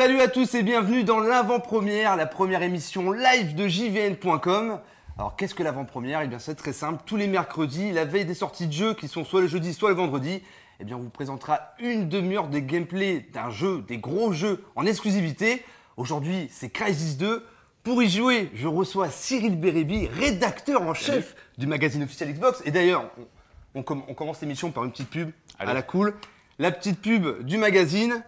Salut à tous et bienvenue dans l'avant-première, la première émission live de JVN.com. Alors qu'est-ce que l'avant-première? Eh bien c'est très simple, tous les mercredis, la veille des sorties de jeux qui sont soit le jeudi soit le vendredi, eh bien on vous présentera une demi-heure des gameplays d'un jeu, des gros jeux en exclusivité. Aujourd'hui c'est Crisis 2. Pour y jouer, je reçois Cyril Bérébi, rédacteur en chef du magazine officiel Xbox. Et d'ailleurs, on, on com- on commence l'émission par une petite pub à la cool. La petite pub du magazine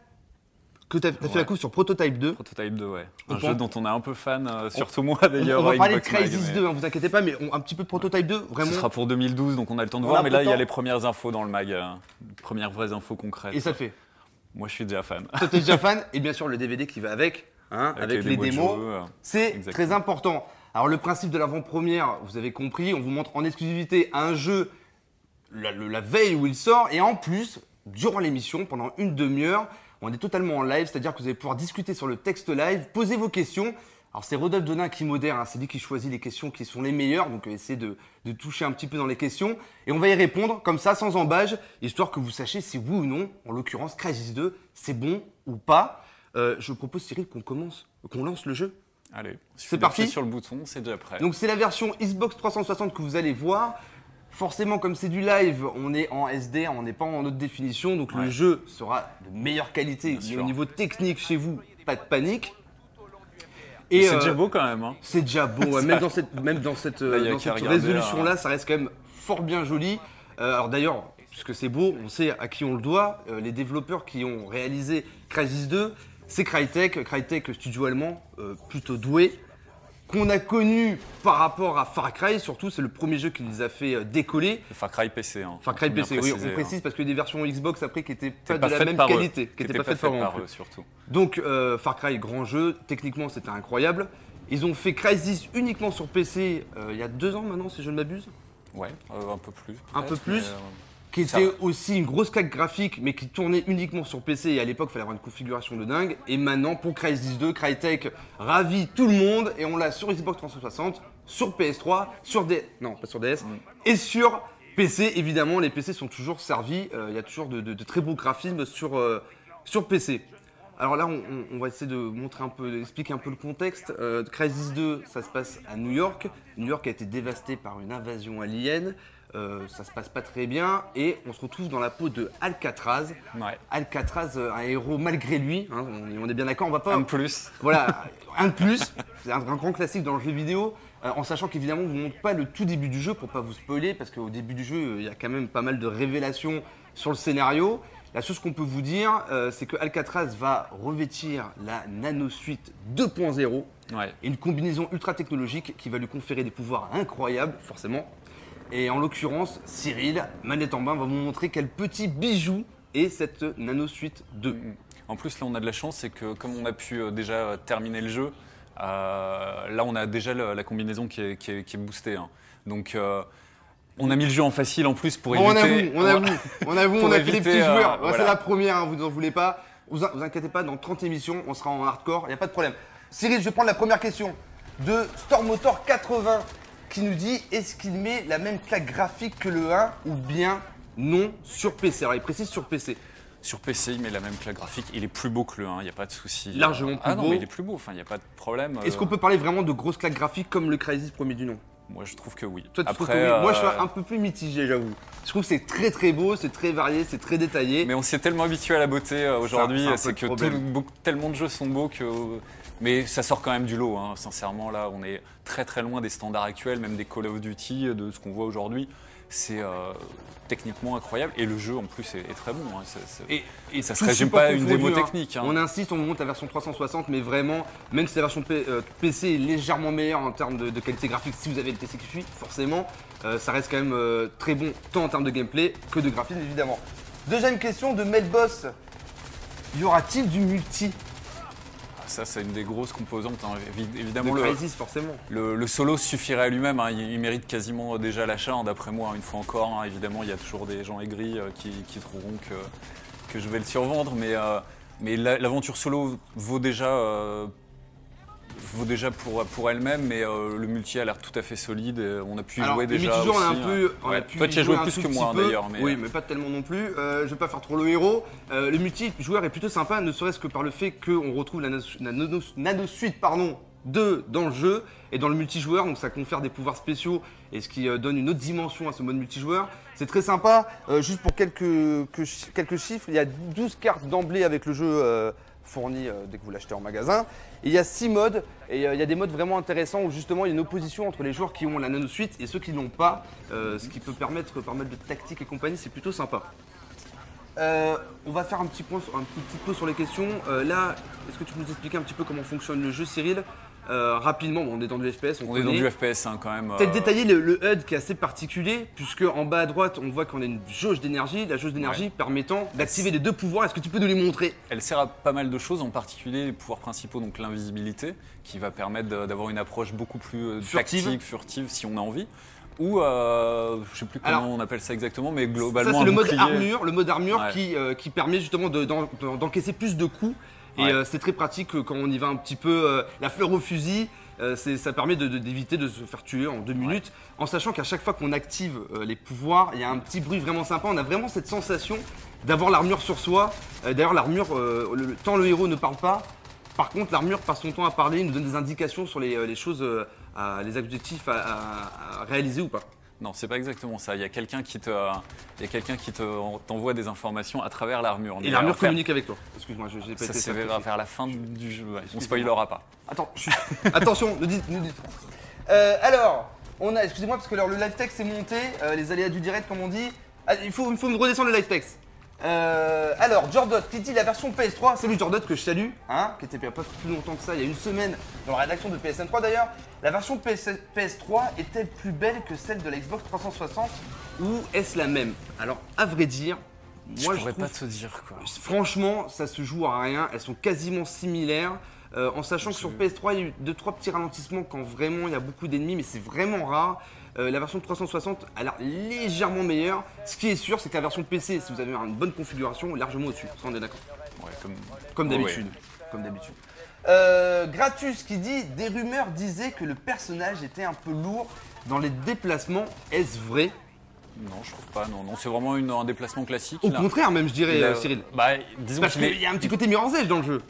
que tu as, fait Ouais. la coup sur Prototype 2. Prototype 2, ouais. Un jeu dont on est un peu fan, euh, surtout moi d'ailleurs. on va parler de mais 2, hein, vous inquiétez pas, mais on- un petit peu de Prototype 2, vraiment. Ce sera pour 2012, donc on a le temps de voir. Mais là, il y a les premières infos dans le mag. euh, Premières vraies infos concrètes. Et ça fait. Moi, je suis déjà fan. Toi, t'es déjà fan, et bien sûr le DVD qui va avec, hein, avec, les, démos C'est très important. Alors le principe de l'avant-première, vous avez compris, on vous montre en exclusivité un jeu la veille où il sort, et en plus, durant l'émission, pendant une demi-heure, on est totalement en live, c'est-à-dire que vous allez pouvoir discuter sur le texte live, poser vos questions. Alors c'est Rodolphe Donin qui modère, hein, c'est lui qui choisit les questions qui sont les meilleures, donc euh, essayez de, de toucher un petit peu dans les questions, et on va y répondre comme ça, sans embâge, histoire que vous sachiez si oui ou non, en l'occurrence Crysis 2, c'est bon ou pas. Euh, je propose Cyril qu'on commence, qu'on lance le jeu. Allez, C'est parti sur le bouton, c'est déjà prêt. Donc c'est la version Xbox 360 que vous allez voir. Forcément, comme c'est du live, on est en SD, on n'est pas en haute définition, donc le jeu sera de meilleure qualité. Mais au niveau technique, chez vous, pas de panique. Et c'est euh, déjà beau quand même. hein. C'est déjà beau, ouais. même dans cette, même dans cette, dans cette résolution-là, ça reste quand même fort bien joli. Euh, alors d'ailleurs, puisque c'est beau, on sait à qui on le doit. Euh, les développeurs qui ont réalisé Crysis 2, c'est Crytek, Crytek studio allemand, euh, plutôt doué, qu'on a connu par rapport à Far Cry, surtout c'est le premier jeu qui les a fait euh, décoller. Le Far Cry PC. Hein. Far Cry PC, oui, on hein. précise parce qu'il y a des versions Xbox après qui n'étaient pas, de la même eux. qualité, qui n'étaient pas faites par, par eux. surtout. Donc euh, Far Cry, grand jeu, techniquement c'était incroyable. Ils ont fait Crysis uniquement sur PC euh, il y a deux ans maintenant, si je ne m'abuse, Ouais, euh, un peu plus. Un peu plus. mais, qui était aussi une grosse claque graphique, mais qui tournait uniquement sur PC. Et à l'époque, il fallait avoir une configuration de dingue. Et maintenant, pour Crysis 2, Crytek ravit tout le monde et on l'a sur Xbox 360, sur PS3, sur DS, non pas sur DS, Mm. et sur PC. Évidemment, les PC sont toujours servis. euh, Il y a toujours de, de- de très beaux graphismes sur, euh, sur PC. Alors là, on, va essayer de montrer un peu, d'expliquer un peu le contexte. Euh, Crysis 2, ça se passe à New York. New York a été dévasté par une invasion alien. Euh, ça se passe pas très bien et on se retrouve dans la peau de Alcatraz. Ouais. Alcatraz, euh, un héros malgré lui. hein, on, est, on est bien d'accord. On va pas. Un de plus. Voilà, un de plus. C'est un, un grand classique dans le jeu vidéo. euh, en sachant qu'évidemment, on ne vous montre pas le tout début du jeu pour pas vous spoiler, parce qu'au début du jeu, il y a quand même pas mal de révélations sur le scénario. La chose qu'on peut vous dire, euh, c'est que Alcatraz va revêtir la nanosuite 2.0, Ouais. et une combinaison ultra technologique qui va lui conférer des pouvoirs incroyables, forcément. Et en l'occurrence, Cyril, manette en main, va vous montrer quel petit bijou est cette nanosuite 2. En plus, là, on a de la chance, c'est que comme on a pu euh, déjà terminer le jeu, euh, là, on a déjà la combinaison qui est, qui est- qui est boostée. hein. Donc, euh, on a mis le jeu en facile en plus pour Bon, on éviter. avoue, on avoue, on avoue, on a fait les éviter, petits euh, joueurs. C'est la première, hein, vous en voulez pas. Vous, vous inquiétez pas, dans 30 émissions, on sera en hardcore, il n'y a pas de problème. Cyril, je vais prendre la première question de Stormotor 80 qui nous dit est-ce qu'il met la même claque graphique que le 1 ou bien non sur PC Alors il précise sur PC. Sur PC, il met la même claque graphique. Il est plus beau que le 1, il n'y a pas de souci. Largement ah plus non, beau. mais il est plus beau, enfin, il n'y a pas de problème. Est-ce Euh, qu'on peut parler vraiment de grosses claques graphiques comme le Crysis premier du nom? Moi, je trouve que oui. Toi, tu Après, trouves que oui Moi, je suis euh, un peu plus mitigé, j'avoue. Je trouve que c'est très très beau, c'est très varié, c'est très détaillé. Mais on s'est tellement habitué à la beauté euh, aujourd'hui, c'est que tout- tellement de jeux sont beaux que. Mais ça sort quand même du lot, hein. sincèrement. Là, on est très très loin des standards actuels, même des Call of Duty, de ce qu'on voit aujourd'hui. C'est euh, techniquement incroyable et le jeu en plus est, est très bon. hein. Et, et ça se résume pas à une démo hein. technique, hein. On insiste, on monte la version 360, mais vraiment, même si la version P- euh, PC est légèrement meilleure en termes de, de qualité graphique, si vous avez le PC qui suit, forcément, euh, ça reste quand même très bon, tant en termes de gameplay que de graphisme, évidemment. Deuxième question de Melboss. Y aura-t-il du multi Ça, c'est une des grosses composantes. hein. Évi- De Évidemment, le, Crysis, forcément. le- le solo suffirait à lui-même. hein. Il, il mérite quasiment déjà l'achat, hein, d'après moi, une fois encore. Évidemment, il y a toujours des gens aigris euh, qui, qui trouveront que, que je vais le survendre. Mais, euh, mais l'aventure solo vaut déjà euh, vaut déjà pour, pour elle-même, mais euh, le multi a l'air tout à fait solide. et on a pu y Alors, jouer déjà. on a un peu. hein. a Ouais. pu Toi, y tu as joué plus que moi hein, peu. d'ailleurs. Mais, oui, euh, mais pas tellement non plus. Euh, je vais pas faire trop le héros. Euh, le multijoueur est plutôt sympa, ne serait-ce que par le fait qu'on retrouve la, nano- la nano- nanosuite pardon, 2 dans le jeu et dans le multijoueur, donc ça confère des pouvoirs spéciaux et ce qui donne une autre dimension à ce mode multijoueur. C'est très sympa. Juste pour quelques, que- quelques chiffres, il y a 12 cartes d'emblée avec le jeu fourni euh, dès que vous l'achetez en magasin. Et il y a 6 modes et euh, il y a des modes vraiment intéressants où justement il y a une opposition entre les joueurs qui ont la nanosuite et ceux qui l'ont pas, euh, ce qui peut permettre par mal de tactique et compagnie, c'est plutôt sympa. On va faire un petit, point, un petit peu sur les questions. Là, est-ce que tu peux nous expliquer un petit peu comment fonctionne le jeu, Cyril? Euh, Rapidement, bon, on est dans du FPS, on, on est dans du FPS hein, quand même. Peut-être euh, détailler le, le HUD qui est assez particulier, puisque en bas à droite, on voit qu'on a une jauge d'énergie, la jauge d'énergie permettant d'activer les deux pouvoirs. Est-ce que tu peux nous les montrer? Elle sert à pas mal de choses, en particulier les pouvoirs principaux, donc l'invisibilité, qui va permettre d'avoir une approche beaucoup plus euh, Furtive. tactique, furtive, si on a envie. Ou, euh, je sais plus comment Alors, on appelle ça exactement, mais Ça, globalement. c'est un le mode armure, le mode armure Ouais. qui, euh, qui permet justement de- d'en- d'en- d'encaisser plus de coups. Et Ouais. euh, c'est très pratique euh, quand on y va un petit peu euh, la fleur au fusil. euh, ça permet de- de- d'éviter de, se faire tuer en deux minutes, en sachant qu'à chaque fois qu'on active les pouvoirs, il y a un petit bruit vraiment sympa. On a vraiment cette sensation d'avoir l'armure sur soi. D'ailleurs, l'armure, tant le héros ne parle pas, par contre, l'armure passe son temps à parler, il nous donne des indications sur les, les choses, à- les objectifs à- à- à réaliser ou pas. Non, c'est pas exactement ça. Il y a quelqu'un qui te, il y a quelqu'un qui te, t'envoie des informations à travers l'armure. Et l'armure faire- communique avec toi. Excuse-moi, je j'ai pas Ça verra vers la fin du jeu. ouais. On spoilera pas. Attends, chut. attention, ne dites, ne dites pas. Euh, alors, on a, excusez-moi parce que alors, le live text est monté, euh, les aléas du direct comme on dit. Ah, il, faut, il faut me redescendre le live text. Euh, alors, Jordot qui dit la version PS3, salut Jordot que je salue, hein, qui était il y a pas plus longtemps que ça, il y a une semaine dans la rédaction de PSN3 d'ailleurs. La version PS, PS3 est-elle plus belle que celle de la Xbox 360 ou est-ce la même? Alors, à vrai dire, je moi je, pourrais trouve pas te dire quoi. Franchement, ça se joue à rien. Elles sont quasiment similaires. euh, en sachant que sur PS3, il y a eu 2-3 petits ralentissements quand vraiment il y a beaucoup d'ennemis, mais c'est vraiment rare. Euh, la version de 360 a l'air légèrement meilleure. Ce qui est sûr, c'est que la version PC, si vous avez une bonne configuration, largement au-dessus. Ça, on est d'accord. Ouais, comme, Comme Ouais, d'habitude. Comme d'habitude. Euh, Gratus qui dit Des rumeurs disaient que le personnage était un peu lourd dans les déplacements. Est-ce vrai? Non, je trouve pas. Non, non, c'est vraiment une- un déplacement classique. Au contraire, même, je dirais, euh, Cyril. Bah, disons Parce qu'il y a un petit côté Mirror's Edge dans le jeu.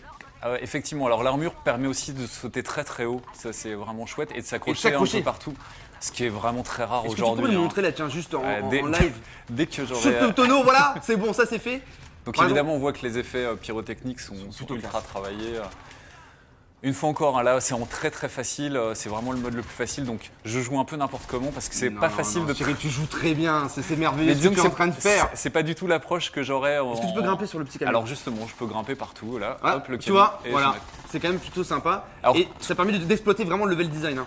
Ah effectivement, alors l'armure permet aussi de sauter très très haut, ça c'est vraiment chouette, et de s'accrocher un peu partout, ce qui est vraiment très rare que tu peux aujourd'hui. hein. montrer là, tiens, juste en, dès, en live dès que j'aurai. le tonneau, voilà, c'est bon, ça c'est fait. Donc Pardon évidemment, on voit que les effets euh, pyrotechniques sont, sont plutôt ultra travaillés. euh. Une fois encore, hein, là c'est en très très facile, euh, c'est vraiment le mode le plus facile, donc je joue un peu n'importe comment parce que c'est pas non, facile non, de. Tu joues très bien, c'est merveilleux ce que tu es en train de faire. c'est- pas du tout l'approche que j'aurais. Est-ce que tu peux grimper sur le petit camion Alors justement, je peux grimper partout là. Ah, hop, le tu vois, voilà, c'est quand même plutôt sympa. Alors- et ça permet de- d'exploiter vraiment le level design. hein.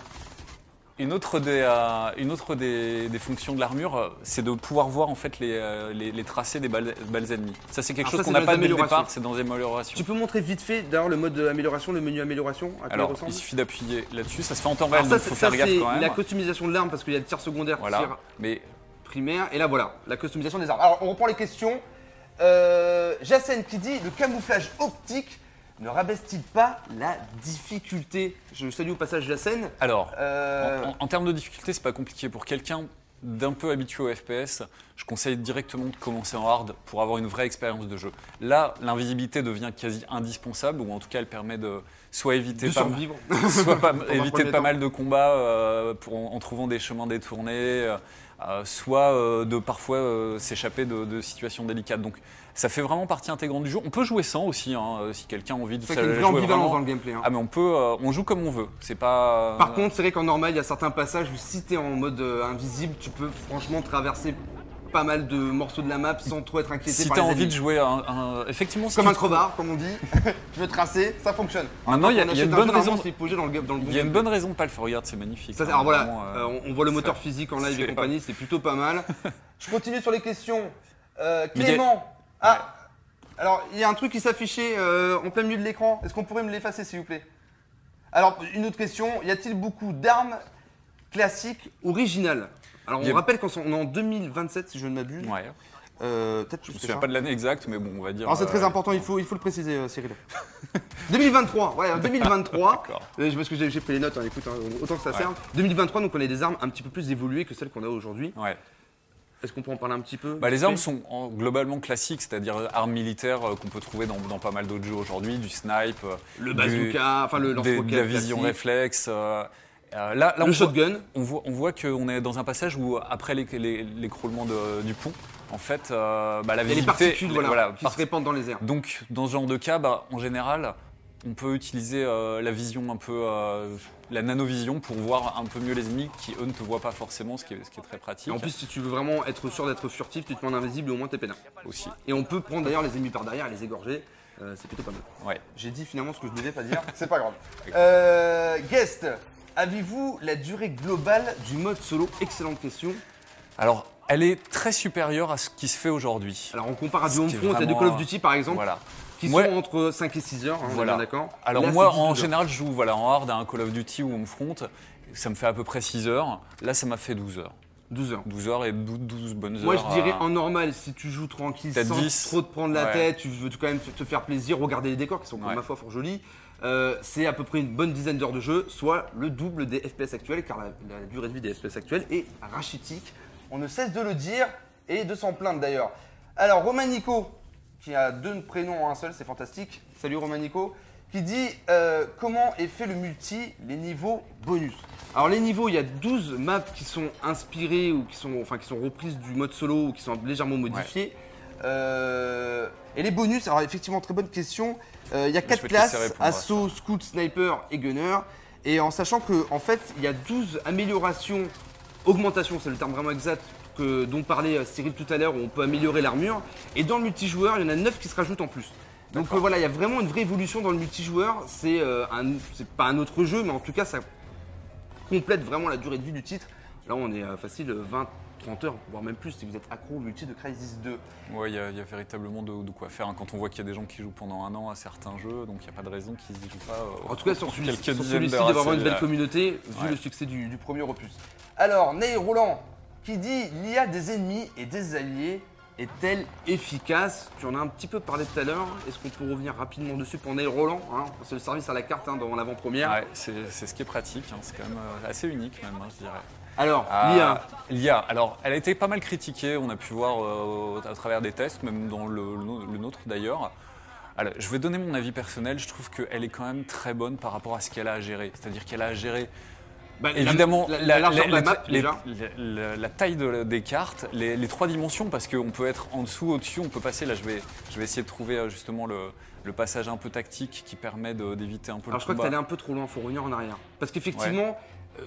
Une autre des, euh, une autre des, des fonctions de l'armure, euh, c'est de pouvoir voir en fait les, euh, les, les tracés des balles, balles ennemies. Ça c'est quelque Alors chose qu'on n'a pas dès le départ, c'est dans les améliorations. Tu peux montrer vite fait d'ailleurs le mode amélioration, le menu amélioration, à quoi il Alors ressemble il suffit d'appuyer là-dessus, ça se fait en temps réel, donc il faut faire gaffe quand même. la customisation de l'arme parce qu'il y a le tir secondaire, Voilà, tir mais primaire, et là voilà, la customisation des armes. Alors on reprend les questions. Euh, Jacen qui dit le camouflage optique ne rabaisse-t-il pas la difficulté? Je salue au passage Jacen. alors, Euh, en, en- en termes de difficulté, c'est pas compliqué. Pour quelqu'un d'un peu habitué au FPS, je conseille directement de commencer en hard pour avoir une vraie expérience de jeu. Là, l'invisibilité devient quasi indispensable, ou en tout cas, elle permet de soit éviter de pas, survivre. soit pas- éviter pas temps. mal de combats euh, pour, en, en trouvant des chemins détournés, euh, soit euh, de parfois euh, s'échapper de, de situations délicates. Donc ça fait vraiment partie intégrante du jeu. On peut jouer sans aussi, hein, euh, si quelqu'un a envie de C'est une vraie ambivalence dans le gameplay. hein. Ah mais on peut, on joue comme on veut. C'est pas. Par contre, c'est vrai qu'en normal, il y a certains passages où si t'es en mode invisible, tu peux franchement traverser pas mal de morceaux de la map sans trop être inquiété si par t'as les envie ennemis. de jouer un, un- effectivement, Comme un crevard, comme on dit, tu veux tracer, ça fonctionne. Maintenant, il y a- On il y a une un bonne raison- Il y a une bonne raison de pas le faire. Regarde, c'est magnifique. Ça, hein, alors voilà, euh, euh, on, on voit le moteur physique en live et compagnie, c'est plutôt pas mal. Je continue sur les questions. Euh, a- Clément, ah, alors il y a un truc qui s'affichait euh, en plein milieu de l'écran. Est-ce qu'on pourrait me l'effacer s'il vous plaît? Alors une autre question. Y a-t-il beaucoup d'armes classiques originales? Alors on a- rappelle qu'on est en 2027 si je ne m'abuse. Ouais. Euh, Peut-être Je que me souviens pas de l'année exacte, mais bon, on va dire. Alors c'est très euh, important, il faut, il faut le préciser, euh, Cyril. 2023, ouais, 2023. D'accord. Euh, Parce que j'ai pris les notes, hein, écoute, hein, autant que ça Ouais. serve. 2023, donc on a des armes un petit peu plus évoluées que celles qu'on a aujourd'hui. Ouais. Est-ce qu'on peut en parler un petit peu Bah, les armes sont en- globalement classiques, c'est-à-dire armes militaires euh, qu'on peut trouver dans, dans pas mal d'autres jeux aujourd'hui, du snipe, Le bazooka, enfin le lance-roquette. de la vision réflexe. euh, euh, là, là, Le on voit- shotgun. on voit, on voit qu'on est dans un passage où, après l'éc- l'é- l'écroulement du pont, en fait, euh, bah, la a les visibilité. particules voilà, voilà, qui par- se répandent dans les airs. Donc, dans ce genre de cas, bah, en général, on peut utiliser euh, la vision un peu, euh, la nanovision pour voir un peu mieux les ennemis qui, eux, ne te voient pas forcément, ce qui est, ce qui est très Et pratique en plus, si tu veux vraiment être sûr d'être furtif, tu te mets en invisible et au moins t'es peinard. aussi. Et on peut prendre d'ailleurs les ennemis par derrière et les égorger. Euh, c'est plutôt pas mal. Ouais. J'ai dit finalement ce que je ne devais pas dire. c'est pas grave. Euh, guest, avez-vous la durée globale du mode solo? Excellente question. Alors, elle est très supérieure à ce qui se fait aujourd'hui. Alors on compare à du Homefront et du Call of Duty par exemple, Voilà. qui Moi- sont entre 5 et 6 heures, hein, Voilà. d'accord Alors Là, moi, en 12 heures. général, je joue voilà, en hard à un Call of Duty ou Homefront. Ça me fait à peu près 6 heures. Là, ça m'a fait 12 heures. 12 heures. 12 heures et 12, 12 bonnes Moi heures. je dirais en normal, si tu joues tranquille, sans 10. trop te prendre la Ouais. tête, tu veux quand même te faire plaisir, regarder les décors qui sont pour Ouais. ma foi fort jolis, euh, c'est à peu près une bonne dizaine d'heures de jeu, soit le double des FPS actuels, car la, durée de vie des FPS actuels est rachitique. On ne cesse de le dire et de s'en plaindre d'ailleurs. Alors Romanico, qui a deux prénoms en un seul, c'est fantastique. Salut Romanico. Qui dit euh, comment est fait le multi, les niveaux bonus? Alors les niveaux, il y a 12 maps qui sont inspirées ou qui sont, enfin, qui sont reprises du mode solo ou qui sont légèrement modifiées. Euh, et les bonus, alors effectivement très bonne question. Euh, il y a je 4 vais te laisser classes, assaut, scout, sniper et gunner. Et en sachant que en fait il y a 12 améliorations, augmentation c'est le terme vraiment exact que, dont parlait euh, Cyril tout à l'heure où on peut améliorer l'armure. Et dans le multijoueur il y en a 9 qui se rajoutent en plus. Donc euh, voilà, il y a vraiment une vraie évolution dans le multijoueur. C'est pas un autre jeu, mais en tout cas, ça complète vraiment la durée de vie du titre. Là, on est facile euh, 20, 30 heures, voire même plus si vous êtes accro au multi de Crysis 2. Ouais, il y, a- il y a véritablement de, de quoi faire hein, quand on voit qu'il y a des gens qui jouent pendant un an à certains jeux, donc il n'y a pas de raison qu'ils y jouent pas. euh, En tout cas, sur celui- celui-ci, il d'heures doit à avoir une belle communauté, vu Ouais. le succès du, du premier opus. Alors, Ney Roland, qui dit l'IA des ennemis et des alliés est-elle efficace? Tu en as un petit peu parlé tout à l'heure. Est-ce qu'on peut revenir rapidement dessus pour Ney Roland hein? C'est le service à la carte hein, dans l'avant-première. Ouais, c'est c'est ce qui est pratique, hein, c'est quand même euh, assez unique même, je dirais. Alors, Ah, l'IA. L'IA, alors elle a été pas mal critiquée, on a pu voir euh, à travers des tests, même dans le, le- le nôtre d'ailleurs. Alors, je vais donner mon avis personnel, je trouve qu'elle est quand même très bonne par rapport à ce qu'elle a à gérer. C'est-à-dire qu'elle a à gérer Bah, évidemment la, la largeur de la map, déjà. la- taille de- des cartes, les, les trois dimensions, parce qu'on peut être en dessous, au-dessus, on peut passer. Là, je vais, je vais essayer de trouver euh, justement le, le passage un peu tactique qui permet d'éviter un peu Alors le je crois que combat. t'allais un peu trop loin, faut revenir en arrière. Parce qu'effectivement,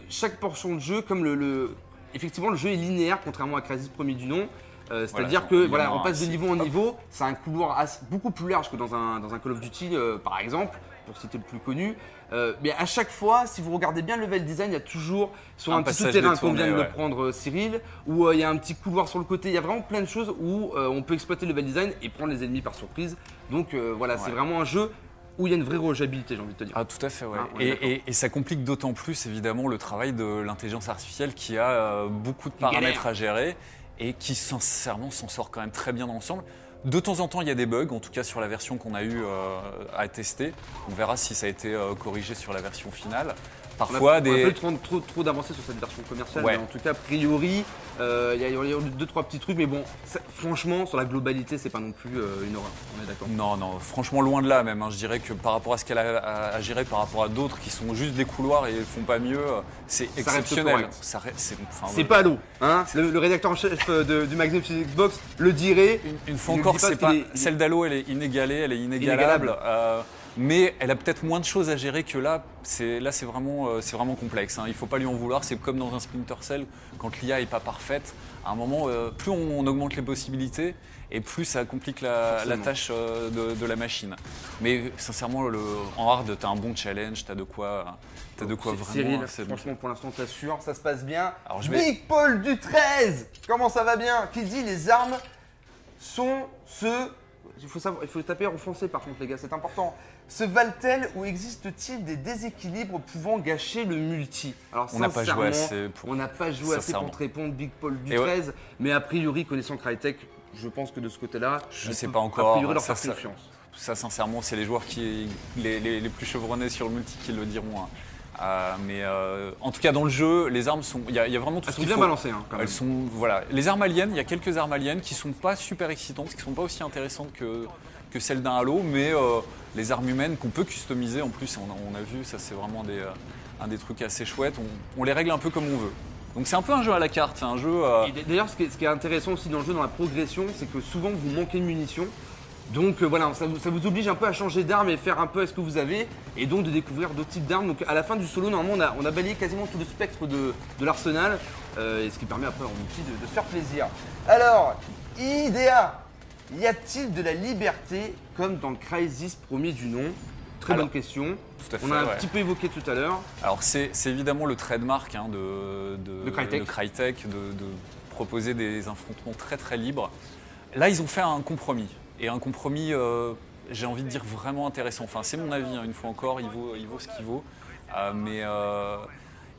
chaque portion de jeu, comme le, le- Effectivement, le jeu est linéaire, contrairement à Crysis premier du nom. Euh, C'est-à-dire Voilà, que voilà, on passe de niveau en niveau, c'est un couloir assez- beaucoup plus large que dans un, dans un Call of Duty, euh, par exemple, pour citer le plus connu. Euh, mais à chaque fois, si vous regardez bien le level design, il y a toujours soit Un un, petit souterrain qu'on vient de ouais. prendre Cyril, ou il y a un petit couloir sur le côté. Il y a vraiment plein de choses où on peut exploiter le level design et prendre les ennemis par surprise. Donc voilà, c'est vraiment un jeu où il y a une vraie rejabilité, j'ai envie de te dire. Ah, tout à fait, ouais. Ah, et ça complique d'autant plus, évidemment, le travail de l'intelligence artificielle qui a euh, beaucoup de paramètres à gérer et qui, sincèrement, s'en sort quand même très bien dans l'ensemble. De temps en temps, il y a des bugs, en tout cas sur la version qu'on a eu euh, à tester. On verra si ça a été euh, corrigé sur la version finale. On a- Parfois, on a des. pas eu trop, trop, trop d'avancées sur cette version commerciale, Ouais. mais en tout cas, a priori, euh, il y, a- y a eu deux, trois petits trucs, mais bon, ça- franchement, sur la globalité, c'est pas non plus euh, une horreur, on est d'accord. Non, non, franchement loin de là même. hein. Je dirais que par rapport à ce qu'elle a à, à gérer par rapport à d'autres qui sont juste des couloirs et font pas mieux, euh, c'est exceptionnel. Ça c'est enfin, pas l'eau, hein le, le rédacteur en chef de- du magazine Physics Box le dirait. Une, une fois ne encore, c'est pas, est- celle d'Halo, elle est inégalée, elle est inégalable. Inégalable. euh, mais elle a peut-être moins de choses à gérer que là. C'est là, c'est vraiment, euh, c'est vraiment complexe. Hein. Il faut pas lui en vouloir. C'est comme dans un Splinter Cell, quand l'IA est pas parfaite. À un moment, euh, plus on, on augmente les possibilités et plus ça complique la, tâche euh, de, de la machine. Mais sincèrement, le, en hard, t'as un bon challenge, t'as de quoi, t'as de quoi C'est- vraiment. Cyril, c'est- franchement, pour l'instant, t'assures, ça se passe bien. Alors, je vais- Big Paul du 13 Comment ça va bien? Qui dit les armes sont ce. Il faut, savoir, il faut taper en français par contre, les gars, c'est important. Se valent-elles ou existe-t-il des déséquilibres pouvant gâcher le multi? Alors, On n'a pas joué assez pour- On n'a pas joué assez pour te répondre, Big Paul du Et ouais. 13, mais a priori, connaissant Crytek, je pense que de ce côté-là, Je on sais pas encore, A priori leur ça, faire confiance. Ça, sincèrement, c'est les joueurs qui, les, les- les plus chevronnés sur le multi qui le diront. hein. Euh, mais euh, en tout cas, dans le jeu, les armes sont. Il y, a- il y a vraiment tout ce bien balancées, hein, quand même. Elles sont, voilà, les armes aliens, il y a quelques armes aliens qui sont pas super excitantes, qui sont pas aussi intéressantes que, que celles d'un Halo, mais euh, les armes humaines qu'on peut customiser en plus, on a, vu, ça c'est vraiment des, euh, un des trucs assez chouettes, on, les règle un peu comme on veut. Donc c'est un peu un jeu à la carte, c'est un jeu. euh, D'ailleurs, ce, qui est- intéressant aussi dans le jeu, dans la progression, c'est que souvent vous manquez de munitions. Donc voilà, ça vous, oblige un peu à changer d'arme et faire un peu à ce que vous avez, et donc de découvrir d'autres types d'armes. Donc à la fin du solo, normalement, on a, balayé quasiment tout le spectre de, l'arsenal, et ce qui permet après en multi de, de se faire plaisir. Alors, IDEA, y a-t-il de la liberté comme dans le Crysis premier du nom? Très Alors, bonne question. tout à On a un ouais. petit peu évoqué tout à l'heure. Alors c'est c'est évidemment le trademark hein, de, de, De Crytek. de Crytek, de, de proposer des affrontements très très libres. Là ils ont fait un compromis. Et un compromis, euh, j'ai envie de dire, vraiment intéressant. Enfin c'est mon avis, hein, une fois encore, il vaut, il vaut ce qu'il vaut. Euh, mais euh,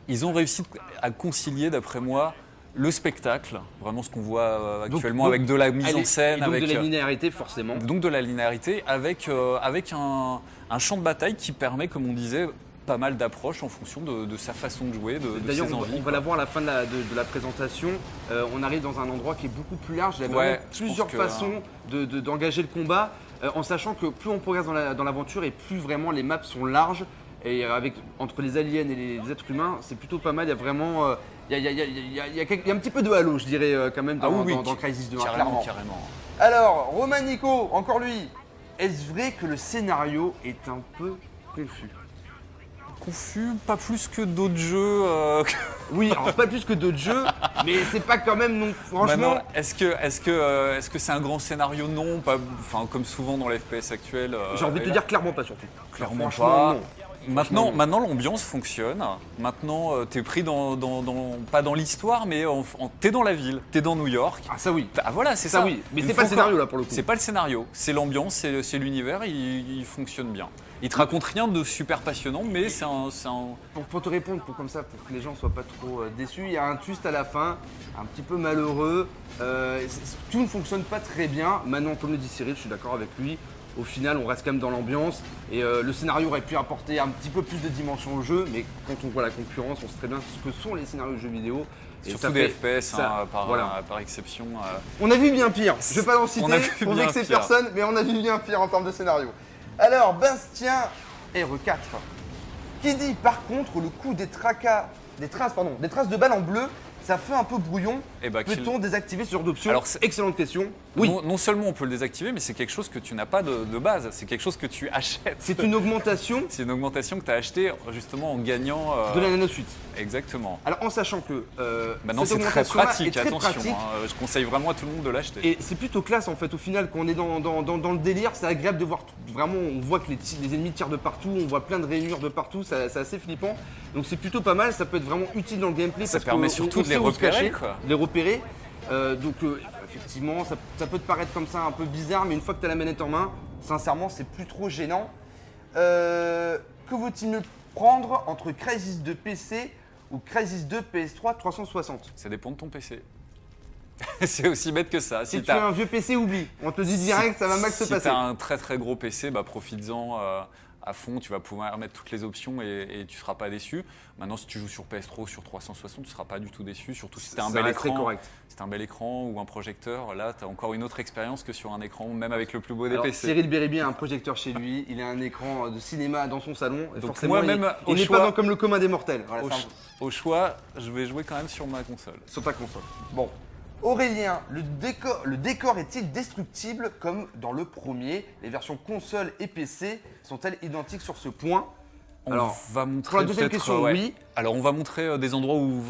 ils ont réussi à concilier, d'après moi, le spectacle, vraiment ce qu'on voit euh, Donc- actuellement donc- avec de la mise en scène, et donc avec de la euh, linéarité, forcément. donc de la linéarité avec, euh, avec un, un champ de bataille qui permet, comme on disait, pas mal d'approches en fonction de, de sa façon de jouer, de, de D'ailleurs, ses on, va- envies. on va la voir à la fin de la, de- de la présentation. Euh, on arrive dans un endroit qui est beaucoup plus large. Il y a Ouais, plusieurs que- façons de- de- d'engager le combat, euh, en sachant que plus on progresse dans la- dans l'aventure et plus vraiment les maps sont larges. Et avec, entre les aliens et les, les êtres humains, c'est plutôt pas mal. Il y a vraiment. Il y, a, y y y un petit peu de Halo, je dirais, euh, quand même, dans, Ah oui, oui, dans- Crisis 2, hein, carrément, clairement. carrément. Alors, Roman Nico, encore lui. Est-ce vrai que le scénario est un peu confus? Confus, pas plus que d'autres jeux. euh, Oui, alors pas plus que d'autres jeux, mais c'est pas quand même non. Franchement, Maintenant, est-ce que est-ce que euh, est-ce que c'est un grand scénario? Non, pas. Enfin, comme souvent dans les FPS actuels. euh, j'ai envie de te là- dire clairement pas surtout. Clairement Franchement, pas. non. Maintenant, maintenant l'ambiance fonctionne. Maintenant, euh, t'es pris dans, dans- dans- pas dans l'histoire, mais en- en- t'es dans la ville, t'es dans New York. Ah ça oui. Ah voilà, c'est Ça, ça. oui, mais c'est pas le scénario là pour le coup. C'est pas le scénario, c'est l'ambiance, c'est c'est l'univers, il, il fonctionne bien. Il te raconte rien de super passionnant, mais c'est un, c'est un- Pour, pour te répondre, pour comme ça, pour que les gens soient pas trop euh, déçus, il y a un twist à la fin, un petit peu malheureux. Euh, c'est- c'est- tout ne fonctionne pas très bien. Maintenant, comme le dit Cyril, je suis d'accord avec lui. Au final, on reste quand même dans l'ambiance et euh, le scénario aurait pu apporter un petit peu plus de dimension au jeu, mais quand on voit la concurrence, on sait très bien ce que sont les scénarios de jeux vidéo. Et surtout ça des fait- FPS ça- hein, par, voilà. par exception. euh, On a vu bien pire. Je vais pas en citer pour vexer personne, mais on a vu bien pire en termes de scénario. Alors, Bastien RE4. Qui dit par contre le coup des tracas, des traces, pardon, des traces de balles en bleu, ça fait un peu brouillon. Eh ben, qu'il- Peut-on désactiver ce genre d'option Alors, c'est- Excellente question. Oui. non, non seulement on peut le désactiver, mais c'est quelque chose que tu n'as pas de, de base, c'est quelque chose que tu achètes. C'est une augmentation C'est une augmentation que tu as achetée justement en gagnant. euh, de la nanosuite. Exactement. Alors en sachant que euh, Maintenant, cette c'est très augmentation-là pratique, est très attention. pratique, hein, je conseille vraiment à tout le monde de l'acheter. Et c'est plutôt classe en fait au final quand on est dans, dans- dans- dans le délire, c'est agréable de voir tout- vraiment on voit que les, ti- les ennemis tirent de partout, on voit plein de rayures de partout, ça- c'est assez flippant. Donc c'est plutôt pas mal, ça peut être vraiment utile dans le gameplay. Ça parce permet qu'on- surtout on de les sait où se repérer, cacher, quoi. de les repérer. Euh, donc euh, effectivement ça, ça peut te paraître comme ça un peu bizarre, mais une fois que tu as la manette en main, sincèrement c'est plus trop gênant. Euh, que vaut-il mieux prendre entre Crysis 2 PC ou Crysis 2 PS3 360 Ça dépend de ton PC. c'est aussi bête que ça. Si, tu t'as- as un vieux PC, oublie. On te dit direct, ça va mal se si passer. tu as un très très gros PC, bah, profites-en à fond. Tu vas pouvoir mettre toutes les options et, et tu ne seras pas déçu. Maintenant, si tu joues sur PS3 ou sur 360, tu ne seras pas du tout déçu. Surtout si tu as un bel écran. correct. Si un bel écran ou un projecteur, là, tu as encore une autre expérience que sur un écran, même avec le plus beau des Alors, PC. Cyril Beribi a un projecteur chez lui, il a un écran de cinéma dans son salon. et Donc forcément, moi, il- même il n'est pas dans- comme le commun des mortels. Voilà, Au, ch- au choix, je vais jouer quand même sur ma console. sur ta console. Bon. Aurélien, le décor, le décor est-il destructible comme dans le premier? Les versions console et PC sont-elles identiques sur ce point? On Alors, va montrer Pour la deuxième question, ouais. oui. Alors on va montrer euh, des endroits où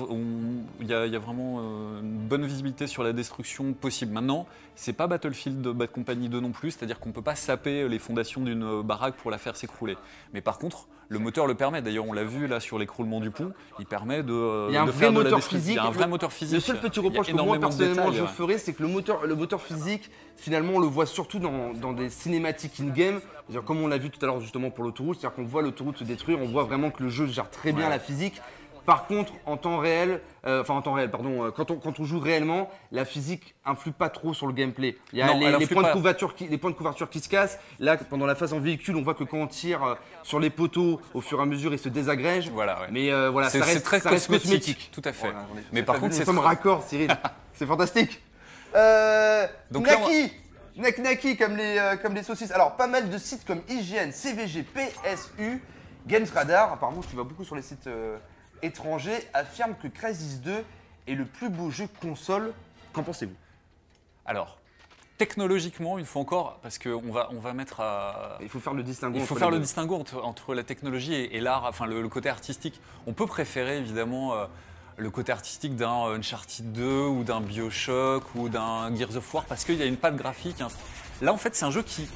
il y, a il y a vraiment euh, une bonne visibilité sur la destruction possible. Maintenant, c'est pas Battlefield Bad Company 2 non plus, c'est-à-dire qu'on peut pas saper les fondations d'une euh, baraque pour la faire s'écrouler. Mais par contre, le moteur le permet. D'ailleurs, on l'a vu là sur l'écroulement du pont, il permet de, euh, Il y a un de vrai faire de la moteur physique. Il y a un Le- vrai moteur physique. Le seul petit reproche que moi personnellement je ferais, c'est que le moteur, le moteur physique, finalement, on le voit surtout dans, dans des cinématiques in-game. Comme on l'a vu tout à l'heure justement pour l'autoroute, c'est-à-dire qu'on voit l'autoroute se détruire, on voit vraiment que le jeu gère très bien Ouais. la physique. Par contre, en temps réel, euh, enfin en temps réel, pardon, euh, quand on, quand on joue réellement, la physique influe pas trop sur le gameplay. Il y a Non, les, elle les influe points de pas. couverture qui, les points de couverture qui se cassent. Là, pendant la phase en véhicule, on voit que quand on tire euh, sur les poteaux, au fur et à mesure, ils se désagrègent. Voilà, ouais. Mais euh, voilà, C'est- ça c'est reste, très ça reste cosmétique, cosmétique. tout à fait. Voilà, Mais par vu, contre, nous c'est sommes très- raccord, Cyril. c'est fantastique. Euh, Donc là, Naki, Naki Naki comme les, euh, comme les saucisses. Alors, pas mal de sites comme IGN, CVG, PSU, Games Radar, apparemment tu vas beaucoup sur les sites euh, étrangers, affirment que Crysis 2 est le plus beau jeu console. Qu'en pensez-vous? Alors, technologiquement, une fois encore, parce qu'on va, on va mettre à. Il faut faire le distinguo. Il faut entre faire le distinguo entre, entre la technologie et, et l'art, enfin le, le côté artistique. On peut préférer évidemment euh, le côté artistique d'un Uncharted 2 ou d'un Bioshock ou d'un Gears of War parce qu'il y a une patte graphique. hein. Là, en fait, c'est un jeu qui,